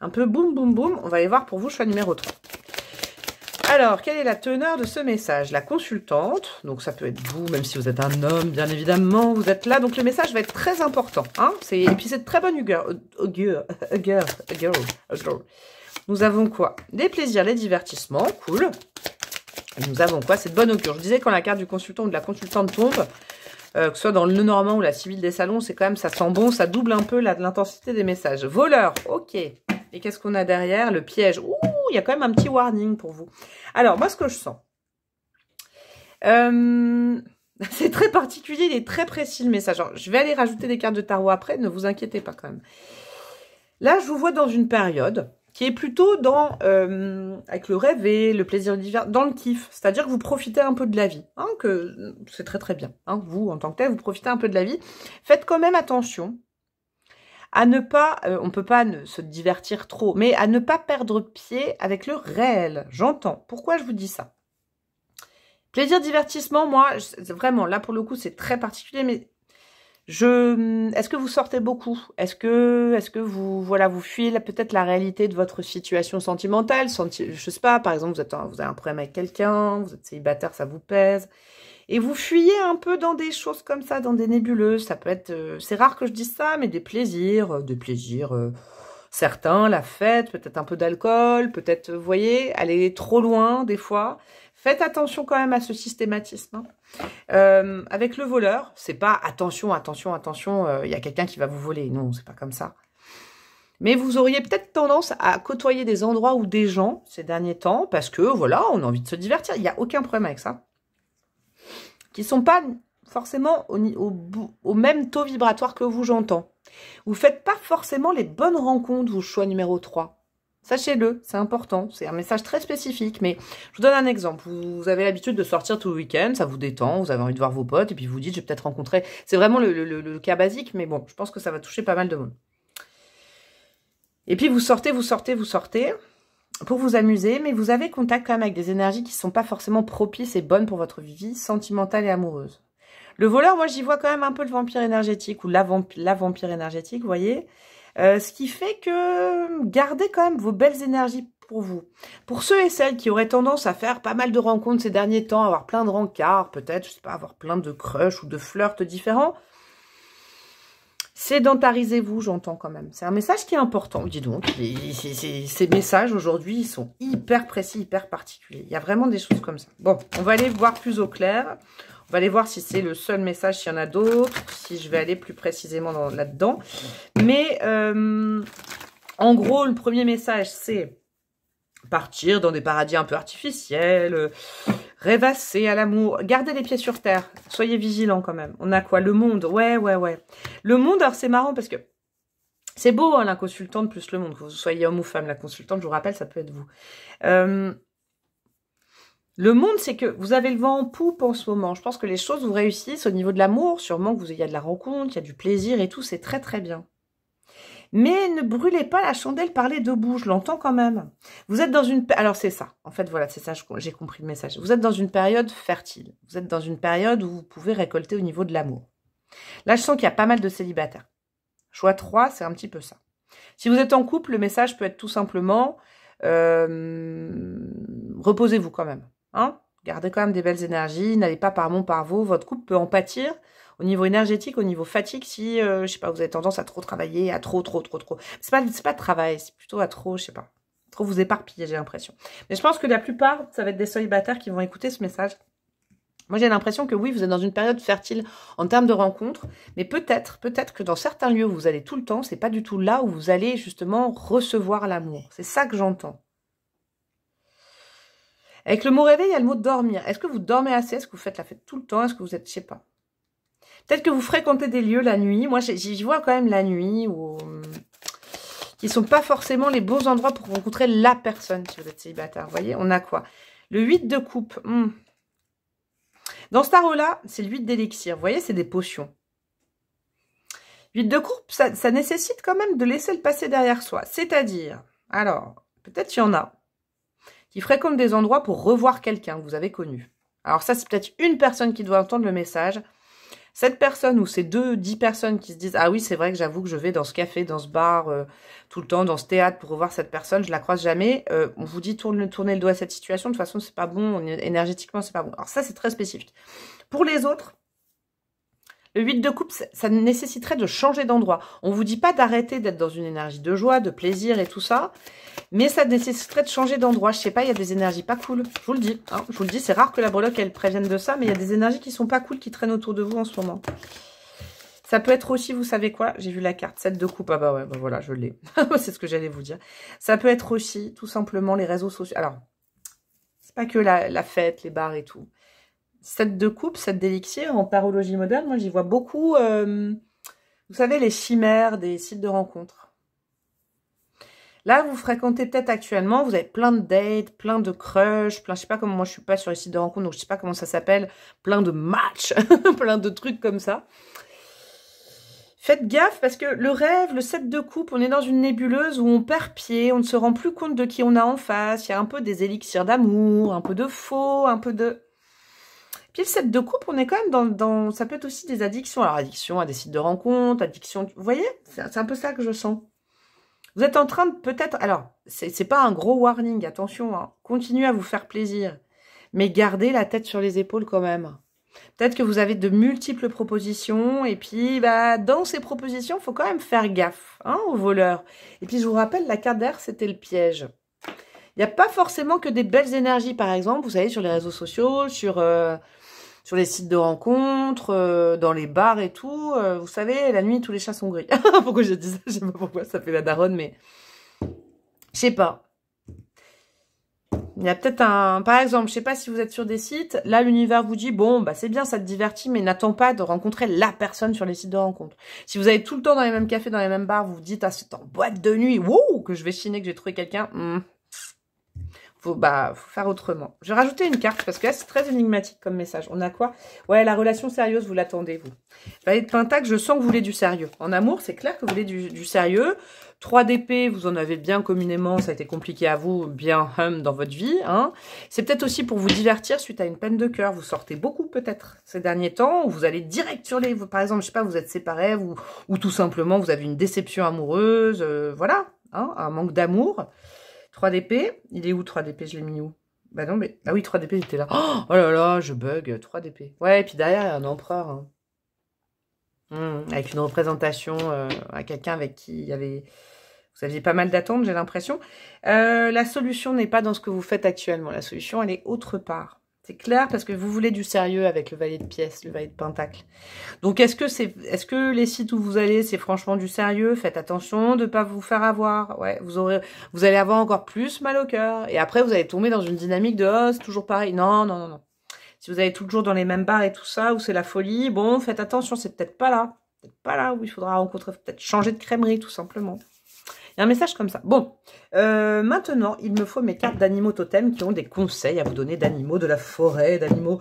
Un peu boum, boum, boum. On va aller voir pour vous choix numéro 3. Alors, quelle est la teneur de ce message? La consultante, donc ça peut être vous, même si vous êtes un homme, bien évidemment, vous êtes là, donc le message va être très important. Hein et puis c'est de très bonne augure, augure, augure, augure, Nous avons quoi? Des plaisirs, les divertissements, cool. nous avons quoi? C'est de bonne augure. Je disais quand la carte du consultant ou de la consultante tombe, euh, que ce soit dans le normand ou la civile des salons, c'est quand même, ça sent bon, ça double un peu l'intensité des messages. Voleur, ok. Et qu'est-ce qu'on a derrière? Le piège. Ouh, il y a quand même un petit warning pour vous. Alors, moi, ce que je sens... Euh, *laughs* c'est très particulier, il est très précis le message. je vais aller rajouter des cartes de tarot après, ne vous inquiétez pas quand même. Là, je vous vois dans une période qui est plutôt dans, euh, avec le rêver, le plaisir d'hiver, dans le kiff. C'est-à-dire que vous profitez un peu de la vie, hein, que c'est très très bien. Hein, vous, en tant que tel, vous profitez un peu de la vie. Faites quand même attention à ne pas, euh, on peut pas se divertir trop, mais à ne pas perdre pied avec le réel. J'entends. Pourquoi je vous dis ça? Plaisir, divertissement, moi, vraiment, là pour le coup, c'est très particulier, mais je, est-ce que vous sortez beaucoup? Est-ce que, est-ce que vous, voilà, vous fuyez peut-être la réalité de votre situation sentimentale senti, Je sais pas, par exemple, vous, êtes vous avez un problème avec quelqu'un, vous êtes célibataire, ça vous pèse. Et vous fuyez un peu dans des choses comme ça, dans des nébuleuses. Ça peut être, euh, c'est rare que je dise ça, mais des plaisirs, euh, des plaisirs euh, certains, la fête, peut-être un peu d'alcool, peut-être, vous voyez, aller trop loin des fois. Faites attention quand même à ce systématisme. Hein. avec le voleur, c'est pas attention, attention, attention, il y a quelqu'un qui va vous voler. Non, c'est pas comme ça. Mais vous auriez peut-être tendance à côtoyer des endroits ou des gens ces derniers temps parce que, voilà, on a envie de se divertir. Il n'y a aucun problème avec ça qui sont pas forcément au, même taux vibratoire que vous, j'entends. Vous faites pas forcément les bonnes rencontres, vous, choix numéro 3. Sachez-le, c'est important, c'est un message très spécifique, mais je vous donne un exemple. Vous avez l'habitude de sortir tout le week-end, ça vous détend, vous avez envie de voir vos potes, et puis vous dites, je vais peut-être rencontrer... C'est vraiment le, le, cas basique, mais bon, je pense que ça va toucher pas mal de monde. Et puis vous sortez, vous sortez, vous sortez, pour vous amuser, mais vous avez contact quand même avec des énergies qui ne sont pas forcément propices et bonnes pour votre vie sentimentale et amoureuse. Le voleur, moi, j'y vois quand même un peu le vampire énergétique ou la, vampire énergétique, vous voyez. Euh, ce qui fait que gardez quand même vos belles énergies pour vous. Pour ceux et celles qui auraient tendance à faire pas mal de rencontres ces derniers temps, avoir plein de rencarts, peut-être, je sais pas, avoir plein de crushs ou de flirts différents, Sédentarisez-vous, j'entends quand même. C'est un message qui est important, dis donc. ces messages aujourd'hui, ils sont hyper précis, hyper particuliers. Il y a vraiment des choses comme ça. Bon, on va aller voir plus au clair. On va aller voir si c'est le seul message, s'il y en a d'autres, si je vais aller plus précisément là-dedans. Mais euh, En gros, le premier message, c'est partir dans des paradis un peu artificiels, euh, rêvasser à l'amour, gardez les pieds sur terre, soyez vigilants quand même. On a quoi? Le monde, ouais, ouais, ouais. Le monde, alors c'est marrant parce que c'est beau, hein, la consultante plus le monde, que vous soyez homme ou femme, la consultante, je vous rappelle, ça peut être vous. Euh, le monde, c'est que vous avez le vent en poupe en ce moment. Je pense que les choses vous réussissent au niveau de l'amour, sûrement que vous ayez de la rencontre, il y a du plaisir et tout, c'est très très bien. Mais ne brûlez pas la chandelle par les deux bouts, je l'entends quand même. Vous êtes dans une... Alors c'est ça, en fait voilà, c'est ça, j'ai compris le message. Vous êtes dans une période fertile. Vous êtes dans une période où vous pouvez récolter au niveau de l'amour. Là, je sens qu'il y a pas mal de célibataires. Choix 3, c'est un petit peu ça. Si vous êtes en couple, le message peut être tout simplement euh, reposez-vous quand même. Hein? Gardez quand même des belles énergies, n'allez pas par mon par vous. Votre couple peut en pâtir au niveau énergétique, au niveau fatigue, si, euh, je sais pas, vous avez tendance à trop travailler, à trop, trop, trop, trop. C'est pas, pas de travail, c'est plutôt à trop, je sais pas, trop vous éparpiller, j'ai l'impression. Mais je pense que la plupart, ça va être des célibataires qui vont écouter ce message. Moi, j'ai l'impression que oui, vous êtes dans une période fertile en termes de rencontres, mais peut-être, peut-être que dans certains lieux où vous allez tout le temps, c'est pas du tout là où vous allez justement recevoir l'amour. C'est ça que j'entends. Avec le mot réveil, il y a le mot dormir. Est-ce que vous dormez assez? Est-ce que vous faites la fête tout le temps? Est-ce que vous êtes, je sais pas. Peut-être que vous fréquentez des lieux la nuit. Moi, j'y vois quand même la nuit où qui sont pas forcément les bons endroits pour rencontrer la personne si vous êtes célibataire. Vous voyez, on a quoi? Le 8 de coupe. Hmm. Dans ce tarot-là, c'est le 8 d'élixir. Vous voyez, c'est des potions. 8 de coupe, ça, ça nécessite quand même de laisser le passé derrière soi. C'est-à-dire, alors, peut-être il y en a qui fréquentent des endroits pour revoir quelqu'un que vous avez connu. Alors ça, c'est peut-être une personne qui doit entendre le message. Cette personne ou ces deux, dix personnes qui se disent « Ah oui, c'est vrai que j'avoue que je vais dans ce café, dans ce bar, euh, tout le temps, dans ce théâtre pour revoir cette personne, je la croise jamais. Euh, on vous dit tournez, tournez le doigt à cette situation, de toute façon, c'est pas bon, énergétiquement, c'est pas bon. Alors ça, c'est très spécifique. Pour les autres, le 8 de coupe, ça nécessiterait de changer d'endroit. On vous dit pas d'arrêter d'être dans une énergie de joie, de plaisir et tout ça, mais ça nécessiterait de changer d'endroit. Je sais pas, il y a des énergies pas cool. Je vous le dis. Hein. je vous le dis, c'est rare que la breloque, elle prévienne de ça, mais il y a des énergies qui sont pas cool qui traînent autour de vous en ce moment. Ça peut être aussi, vous savez quoi? J'ai vu la carte 7 de coupe. Ah bah ouais, bah voilà, je l'ai. *laughs* c'est ce que j'allais vous dire. Ça peut être aussi, tout simplement, les réseaux sociaux. Alors, c'est pas que la, fête, les bars et tout. 7 de coupe, 7 d'élixir, en parologie moderne, moi j'y vois beaucoup, euh, vous savez, les chimères des sites de rencontres. Là, vous fréquentez peut-être actuellement, vous avez plein de dates, plein de crushs, plein, je sais pas comment, moi je suis pas sur les sites de rencontres, donc je sais pas comment ça s'appelle, plein de matchs, *laughs* plein de trucs comme ça. Faites gaffe parce que le rêve, le set de coupe, on est dans une nébuleuse où on perd pied, on ne se rend plus compte de qui on a en face, il y a un peu des élixirs d'amour, un peu de faux, un peu de... Puis le set de coupe, on est quand même dans, dans... Ça peut être aussi des addictions. Alors addiction à des sites de rencontres, addiction... Vous voyez C'est un peu ça que je sens. Vous êtes en train de peut-être... Alors, c'est pas un gros warning, attention. Hein. Continuez à vous faire plaisir. Mais gardez la tête sur les épaules quand même. Peut-être que vous avez de multiples propositions. Et puis, bah, dans ces propositions, il faut quand même faire gaffe hein, aux voleurs. Et puis, je vous rappelle, la carte d'air, c'était le piège. Il n'y a pas forcément que des belles énergies, par exemple, vous savez, sur les réseaux sociaux, sur... Euh, sur les sites de rencontres, euh, dans les bars et tout. Euh, vous savez, la nuit, tous les chats sont gris. *laughs* pourquoi je dis ça? Je sais pas pourquoi, ça fait la daronne, mais... Je sais pas. Il y a peut-être un... Par exemple, je sais pas si vous êtes sur des sites, là, l'univers vous dit, bon, bah c'est bien, ça te divertit, mais n'attends pas de rencontrer la personne sur les sites de rencontres. Si vous allez tout le temps dans les mêmes cafés, dans les mêmes bars, vous vous dites, ah, c'est en boîte de nuit, wouh, que je vais chiner, que j'ai trouvé quelqu'un, hmm faut, bah, faut faire autrement. Je vais rajouter une carte parce que là, c'est très énigmatique comme message. On a quoi? Ouais, la relation sérieuse, vous l'attendez, vous. Valet de Pentacle, je sens que vous voulez du sérieux. En amour, c'est clair que vous voulez du, sérieux. 3 d'épée, vous en avez bien communément, ça a été compliqué à vous, bien hum dans votre vie. Hein. C'est peut-être aussi pour vous divertir suite à une peine de cœur. Vous sortez beaucoup peut-être ces derniers temps, ou vous allez direct sur les... Par exemple, je sais pas, vous êtes séparés, ou, ou tout simplement vous avez une déception amoureuse, euh, voilà, hein, un manque d'amour. 3 d'épée. Il est où 3 d'épée Je l'ai mis où? Bah non, mais... Ah oui, 3 d'épée, il était là. Oh là là, je bug. 3 d'épée. Ouais, et puis derrière, il y a un empereur. Hein. Mmh, avec une représentation euh, à quelqu'un avec qui il y avait... Vous aviez pas mal d'attentes, j'ai l'impression. Euh, la solution n'est pas dans ce que vous faites actuellement. La solution, elle est autre part. C'est clair parce que vous voulez du sérieux avec le valet de pièces, le valet de pentacle. Donc est-ce que c'est, est-ce que les sites où vous allez, c'est franchement du sérieux? Faites attention de pas vous faire avoir. Ouais, vous aurez, vous allez avoir encore plus mal au cœur. Et après, vous allez tomber dans une dynamique de oh, c'est toujours pareil. Non, non, non, non. Si vous allez toujours dans les mêmes bars et tout ça, où c'est la folie, bon, faites attention, c'est peut-être pas là. Peut-être pas là où il faudra rencontrer, peut-être changer de crèmerie, tout simplement un message comme ça. Bon, euh, maintenant, il me faut mes cartes d'animaux totems qui ont des conseils à vous donner d'animaux de la forêt, d'animaux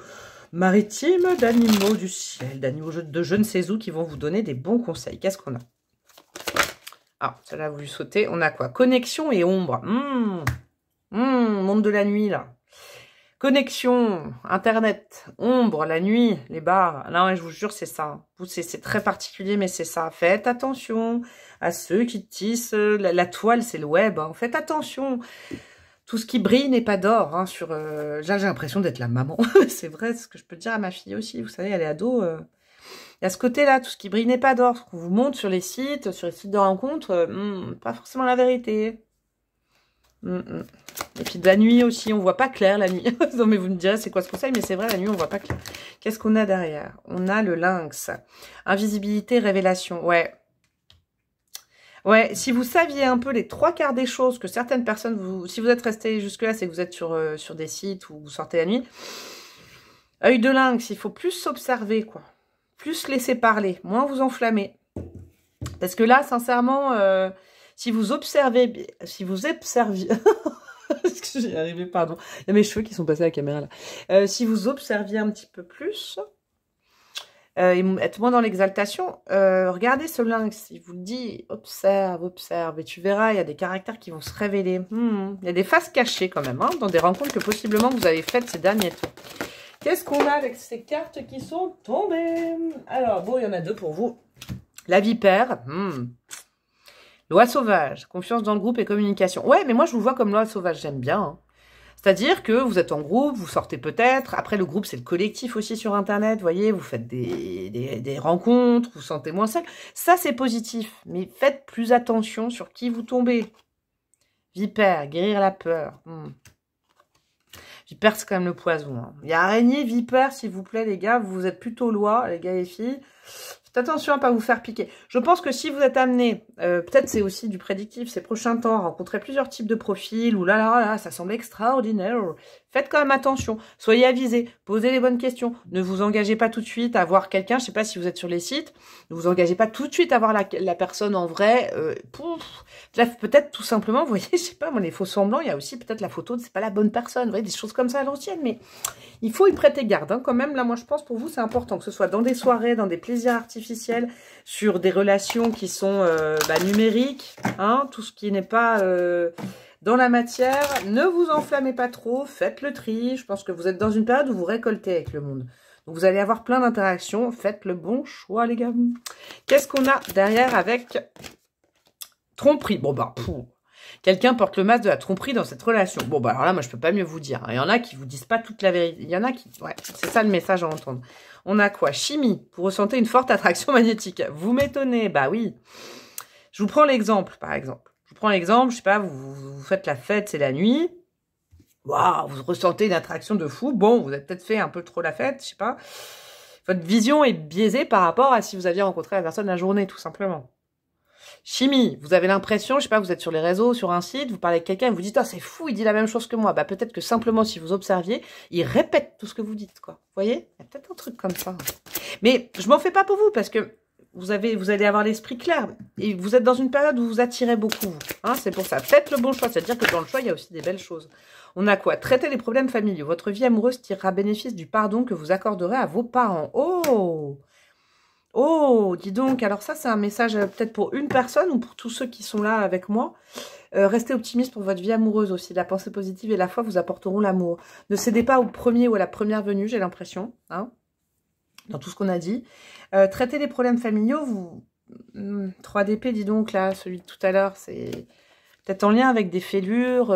maritimes, d'animaux du ciel, d'animaux de je ne sais où qui vont vous donner des bons conseils. Qu'est-ce qu'on a? Ah, ça l'a voulu sauter. On a quoi? Connexion et ombre. Hum, hum, monde de la nuit, là. Connexion, Internet, ombre, la nuit, les bars. Non, je vous jure, c'est ça. C'est très particulier, mais c'est ça. Faites attention à ceux qui tissent. La, toile, c'est le web. Hein. Faites attention. Tout ce qui brille n'est pas d'or. Hein, sur, euh, J'ai l'impression d'être la maman. *laughs* c'est vrai, ce que je peux dire à ma fille aussi. Vous savez, elle est ado. Euh. Il y a ce côté-là, tout ce qui brille n'est pas d'or. Ce qu'on vous montre sur les sites, sur les sites de rencontres, euh, hmm, pas forcément la vérité. Hmm, hmm. Et puis de la nuit aussi, on voit pas clair la nuit. *laughs* non mais vous me direz c'est quoi ce conseil, mais c'est vrai, la nuit on voit pas clair. Qu'est-ce qu'on a derrière? On a le lynx. Invisibilité, révélation. Ouais. Ouais, si vous saviez un peu les trois quarts des choses que certaines personnes, vous, si vous êtes resté jusque-là, c'est que vous êtes sur, euh, sur des sites où vous sortez la nuit. Œil de lynx, il faut plus s'observer, quoi. Plus laisser parler, moins vous enflammer. Parce que là, sincèrement, euh, si vous observez, si vous observez, *laughs* j'ai arrivé, pardon. Il y a mes cheveux qui sont passés à la caméra là. Euh, si vous observiez un petit peu plus, euh, et être moins dans l'exaltation, euh, regardez ce lynx, il vous dit, observe, observe, et tu verras, il y a des caractères qui vont se révéler. Hmm, il y a des faces cachées quand même, hein, dans des rencontres que possiblement vous avez faites ces derniers temps. Qu'est-ce qu'on a avec ces cartes qui sont tombées? Alors, bon, il y en a deux pour vous. La vipère, hmm. Loi sauvage, confiance dans le groupe et communication. Ouais, mais moi je vous vois comme loi sauvage, j'aime bien. Hein. C'est-à-dire que vous êtes en groupe, vous sortez peut-être. Après, le groupe, c'est le collectif aussi sur Internet. Vous voyez, vous faites des, des, rencontres, vous, sentez moins seul. Ça, c'est positif. Mais faites plus attention sur qui vous tombez. Vipère, guérir la peur. Hmm. Vipère, c'est quand même le poison. Hein. Il y a araignée, vipère, s'il vous plaît, les gars. Vous êtes plutôt loi, les gars et filles attention à pas vous faire piquer. Je pense que si vous êtes amené, euh, peut-être c'est aussi du prédictif, ces prochains temps, rencontrer plusieurs types de profils, ou là là là, ça semble extraordinaire. Faites quand même attention, soyez avisés, posez les bonnes questions. Ne vous engagez pas tout de suite à voir quelqu'un, je sais pas si vous êtes sur les sites, ne vous engagez pas tout de suite à voir la, personne en vrai. Euh, peut-être tout simplement, vous voyez, *laughs* je sais pas, moi les faux semblants, il y a aussi peut-être la photo, c'est pas la bonne personne, vous voyez, des choses comme ça à l'ancienne, mais il faut y prêter garde hein, quand même. Là, moi je pense pour vous, c'est important que ce soit dans des soirées, dans des plaisirs sur des relations qui sont euh, bah, numériques, hein, tout ce qui n'est pas euh, dans la matière. Ne vous enflammez pas trop, faites le tri. Je pense que vous êtes dans une période où vous récoltez avec le monde. Donc vous allez avoir plein d'interactions. Faites le bon choix, les gars. Qu'est-ce qu'on a derrière avec tromperie? Bon, bah, Quelqu'un porte le masque de la tromperie dans cette relation. Bon, bah alors là, moi, je peux pas mieux vous dire. Il y en a qui vous disent pas toute la vérité. Il y en a qui... Ouais, c'est ça le message à entendre. On a quoi? Chimie. Vous ressentez une forte attraction *laughs* magnétique. Vous m'étonnez. Bah oui. Je vous prends l'exemple, par exemple. Je vous prends l'exemple, je sais pas, vous, faites la fête, c'est la nuit. Waouh, vous ressentez une attraction de fou. Bon, vous avez peut-être fait un peu trop la fête, je sais pas. Votre vision est biaisée par rapport à si vous aviez rencontré la personne la journée, tout simplement. Chimie, vous avez l'impression, je sais pas, vous êtes sur les réseaux, sur un site, vous parlez avec quelqu'un, vous dites, ah, c'est fou, il dit la même chose que moi. Bah, peut-être que simplement, si vous observiez, il répète tout ce que vous dites, quoi. Vous voyez? Il y a peut-être un truc comme ça. Mais je m'en fais pas pour vous, parce que vous avez, vous allez avoir l'esprit clair. Et vous êtes dans une période où vous attirez beaucoup, hein, c'est pour ça. Faites le bon choix. C'est-à-dire que dans le choix, il y a aussi des belles choses. On a quoi? Traiter les problèmes familiaux. Votre vie amoureuse tirera bénéfice du pardon que vous accorderez à vos parents. Oh Oh, dis donc, alors ça c'est un message euh, peut-être pour une personne ou pour tous ceux qui sont là avec moi. Euh, restez optimiste pour votre vie amoureuse aussi. La pensée positive et la foi vous apporteront l'amour. Ne cédez pas au premier ou à la première venue, j'ai l'impression, hein, dans tout ce qu'on a dit. Euh, traitez les problèmes familiaux, vous... 3 hmm, dis donc, là, celui de tout à l'heure, c'est peut-être en lien avec des fêlures,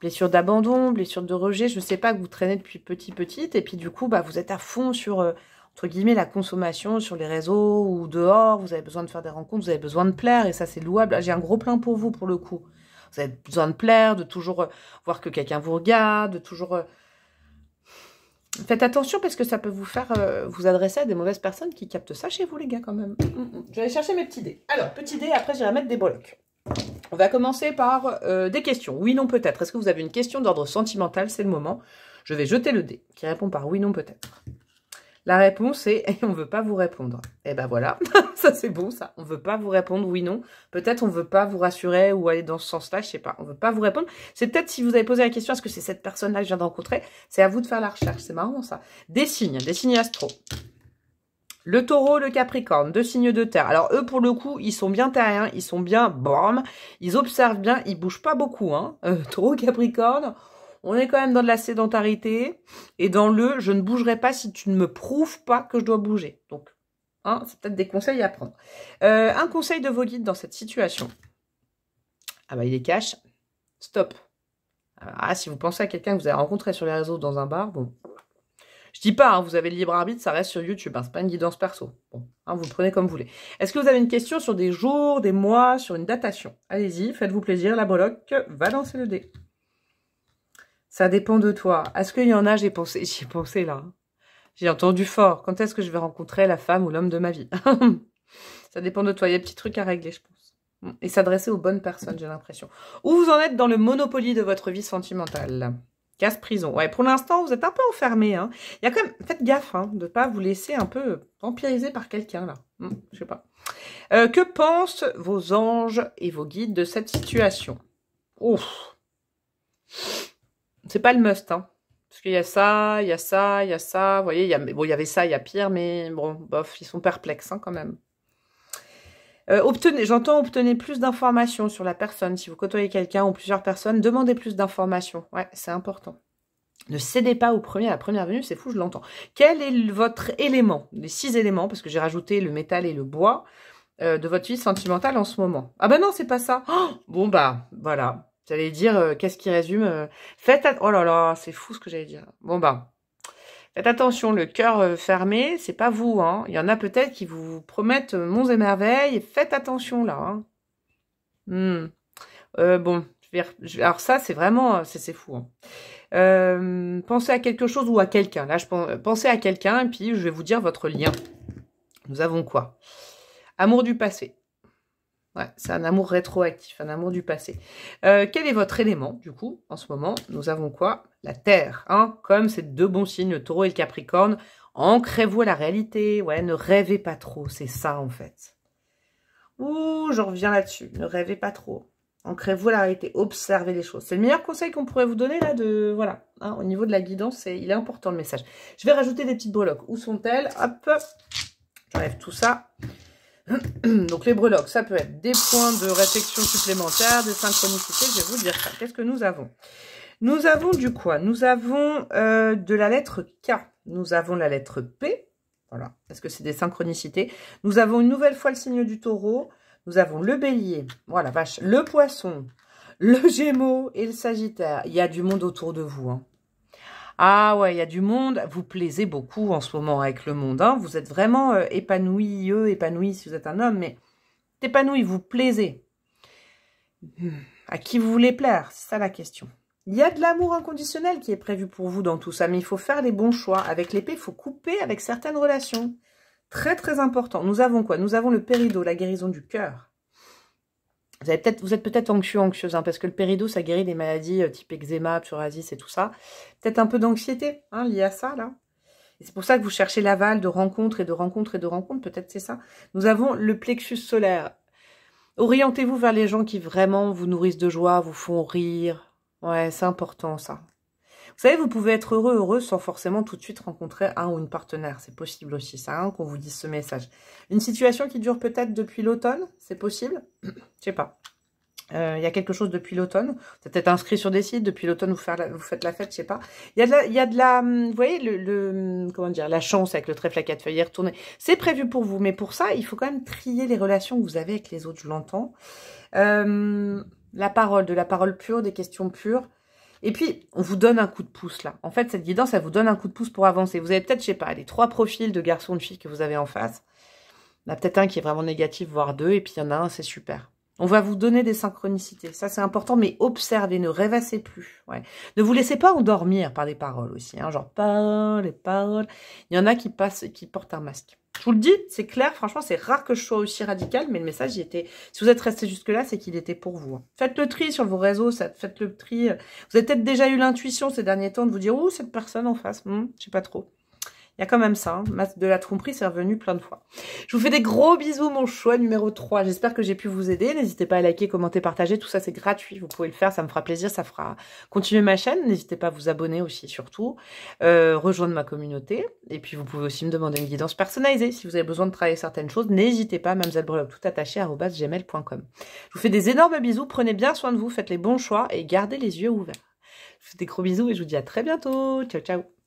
blessures d'abandon, blessures de rejet, je ne sais pas, que vous traînez depuis petit, petite, et puis du coup, bah, vous êtes à fond sur entre guillemets, la consommation sur les réseaux ou dehors, vous avez besoin de faire des rencontres, vous avez besoin de plaire, et ça, c'est louable. J'ai un gros plein pour vous, pour le coup. Vous avez besoin de plaire, de toujours euh, voir que quelqu'un vous regarde, de toujours... Euh, Faites attention parce que ça peut vous faire euh, vous adresser à des mauvaises personnes qui captent ça chez vous, les gars, quand même. Mm, mm. Je vais aller chercher mes petits dés. Alors, petit dés, après, je vais mettre des breloques. On va commencer par des questions. Oui, non, peut-être. Est-ce que vous avez une question d'ordre sentimental? C'est le moment. Je vais jeter le dé qui répond par oui, non, peut-être. La réponse est *laughs* « on veut pas vous répondre ». Et ben voilà, *laughs* ça c'est bon ça. On veut pas vous répondre, oui, non. Peut-être on veut pas vous rassurer ou aller dans ce sens-là, je sais pas. On veut pas vous répondre. C'est peut-être si vous avez posé la question, est-ce que c'est cette personne-là que je viens de rencontrer? C'est à vous de faire la recherche, c'est marrant ça. Des signes, des signes astro. Le taureau, le capricorne, deux signes de terre. Alors eux, pour le coup, ils sont bien terriens, ils sont bien bam, ils observent bien, ils bougent pas beaucoup. Hein. Euh, taureau, capricorne, on est quand même dans de la sédentarité et dans le je ne bougerai pas si tu ne me prouves pas que je dois bouger. Donc, hein, c'est peut-être des conseils à prendre. Euh, un conseil de vos guides dans cette situation. Ah bah il est cash. Stop. Ah, si vous pensez à quelqu'un que vous avez rencontré sur les réseaux dans un bar, bon. Je dis pas, hein, vous avez le libre arbitre, ça reste sur YouTube, hein, c'est pas une guidance perso. Bon, hein, vous le prenez comme vous voulez. Est-ce que vous avez une question sur des jours, des mois, sur une datation? Allez-y, faites-vous plaisir, la breloque va lancer le dé. Ça dépend de toi. Est-ce qu'il y en a, j'ai pensé, *laughs* j'y ai pensé là. J'ai entendu fort. Quand est-ce que je vais rencontrer la femme ou l'homme de ma vie? *laughs* Ça dépend de toi. Il y a des petits trucs à régler, je pense. Et s'adresser aux bonnes personnes, j'ai l'impression. Où vous en êtes dans le monopoly de votre vie sentimentale? Casse-prison. Ouais, pour l'instant, vous êtes un peu enfermé. Hein. Il y a quand même... Faites gaffe hein, de ne pas vous laisser un peu empiriser par quelqu'un, là. Hmm, je sais pas. Euh, que pensent vos anges et vos guides de cette situation? Ouf c'est pas le must, hein. Parce qu'il y a ça, il y a ça, il y a ça. Vous voyez, il y, avait ça, il y a pire, mais bon, bof, ils sont perplexes hein, quand même. Euh, j'entends obtenez plus d'informations sur la personne. Si vous côtoyez quelqu'un ou plusieurs personnes, demandez plus d'informations. Ouais, c'est important. Ne cédez pas au premier, à la première venue, c'est fou, je l'entends. Quel est votre élément Les six éléments, parce que j'ai rajouté le métal et le bois, euh, de votre vie sentimentale en ce moment? Ah bah non, c'est pas ça. Oh, bon bah, voilà. J'allais dire, euh, qu'est-ce qui résume euh, Faites Oh là là, c'est fou ce que j'allais dire. Bon bah, faites attention, le cœur euh, fermé, c'est pas vous. Hein. Il y en a peut-être qui vous promettent monts et merveilles. Faites attention là. Hein. Hmm. bon, alors ça, c'est vraiment, c'est fou. Hein. pensez à quelque chose ou à quelqu'un. Là, je pensez à quelqu'un et puis je vais vous dire votre lien. Nous avons quoi? Amour du passé. C'est un amour rétroactif, un amour du passé. Euh, quel est votre élément, du coup, en ce moment? Nous avons quoi? La Terre, hein? Comme ces deux bons signes, le taureau et le capricorne. Ancrez-vous à la réalité. Ouais, ne rêvez pas trop, c'est ça, en fait. Ouh, j'en reviens là-dessus. Ne rêvez pas trop. Ancrez-vous à la réalité. Observez les choses. C'est le meilleur conseil qu'on pourrait vous donner, là, de... Voilà. Hein, au niveau de la guidance, il est important, le message. Je vais rajouter des petites breloques. Où sont-elles? Hop J'enlève tout ça. *clears throat* Donc les breloques, ça peut être des points de réflexion supplémentaires, des synchronicités, je vais vous dire ça. Qu'est-ce que nous avons? Nous avons du quoi? Nous avons euh, de la lettre K, nous avons la lettre P, voilà, parce que c'est des synchronicités? Nous avons une nouvelle fois le signe du taureau, nous avons le bélier, voilà, vache, le poisson, le gémeau et le sagittaire. Il y a du monde autour de vous, hein. Ah ouais, il y a du monde. Vous plaisez beaucoup en ce moment avec le monde. Hein. Vous êtes vraiment euh, épanoui, épanoui si vous êtes un homme, mais épanoui, vous plaisez. Hmm. À qui vous voulez plaire? C'est ça la question. Il y a de l'amour inconditionnel qui est prévu pour vous dans tout ça, mais il faut faire les bons choix. Avec l'épée, il faut couper avec certaines relations. Très, très important. Nous avons quoi? Nous avons le pérido, la guérison du cœur. Vous, avez peut vous êtes peut-être anxieux, anxieuse, hein, parce que le péridot, ça guérit des maladies euh, type eczéma, psoriasis et tout ça. Peut-être un peu d'anxiété hein, liée à ça, là. C'est pour ça que vous cherchez l'aval de rencontres et de rencontres et de rencontres. Peut-être c'est ça. Nous avons le plexus solaire. Orientez-vous vers les gens qui vraiment vous nourrissent de joie, vous font rire. Ouais, c'est important, ça. Vous savez, vous pouvez être heureux, heureux, sans forcément tout de suite rencontrer un ou une partenaire. C'est possible aussi, ça, hein, qu'on vous dise ce message. Une situation qui dure peut-être depuis l'automne, c'est possible? Je sais pas. Euh, il y a quelque chose depuis l'automne? Vous êtes peut-être inscrit sur des sites. Depuis l'automne, vous, faites la fête, je sais pas. Il y a de la, il y a de la vous voyez, le, comment dire, la chance avec le trèfle à quatre feuilles retourner. C'est prévu pour vous, mais pour ça, il faut quand même trier les relations que vous avez avec les autres, je l'entends. Euh, la parole, de la parole pure, des questions pures. Et puis, on vous donne un coup de pouce là. En fait, cette guidance, elle vous donne un coup de pouce pour avancer. Vous avez peut-être, je sais pas, les trois profils de garçons, de filles que vous avez en face. Il y en a peut-être un qui est vraiment négatif, voire deux, et puis il y en a un, c'est super. On va vous donner des synchronicités. Ça, c'est important, mais observez, ne rêvassez plus. Ouais. Ne vous laissez pas endormir par des paroles aussi. Hein, genre paroles et paroles. Il y en a qui passent, qui portent un masque. Je vous le dis, c'est clair, franchement, c'est rare que je sois aussi radical, mais le message, il était... Si vous êtes resté jusque-là, c'est qu'il était pour vous. hein. Faites le tri sur vos réseaux, faites le tri. Vous avez peut-être déjà eu l'intuition ces derniers temps de vous dire « Ouh, cette personne en face, hmm, je sais pas trop ». Il y a quand même ça. Hein. De la tromperie, c'est revenu plein de fois. Je vous fais des gros bisous, mon choix numéro 3. J'espère que j'ai pu vous aider. N'hésitez pas à liker, commenter, partager. Tout ça, c'est gratuit. Vous pouvez le faire. Ça me fera plaisir. Ça fera continuer ma chaîne. N'hésitez pas à vous abonner aussi, surtout. Euh, rejoindre ma communauté. Et puis, vous pouvez aussi me demander une guidance personnalisée. Si vous avez besoin de travailler certaines choses, n'hésitez pas. Mademoiselle Breloque, tout attaché, gmail.com. Je vous fais des énormes bisous. Prenez bien soin de vous. Faites les bons choix et gardez les yeux ouverts. Je vous fais des gros bisous et je vous dis à très bientôt. Ciao, ciao.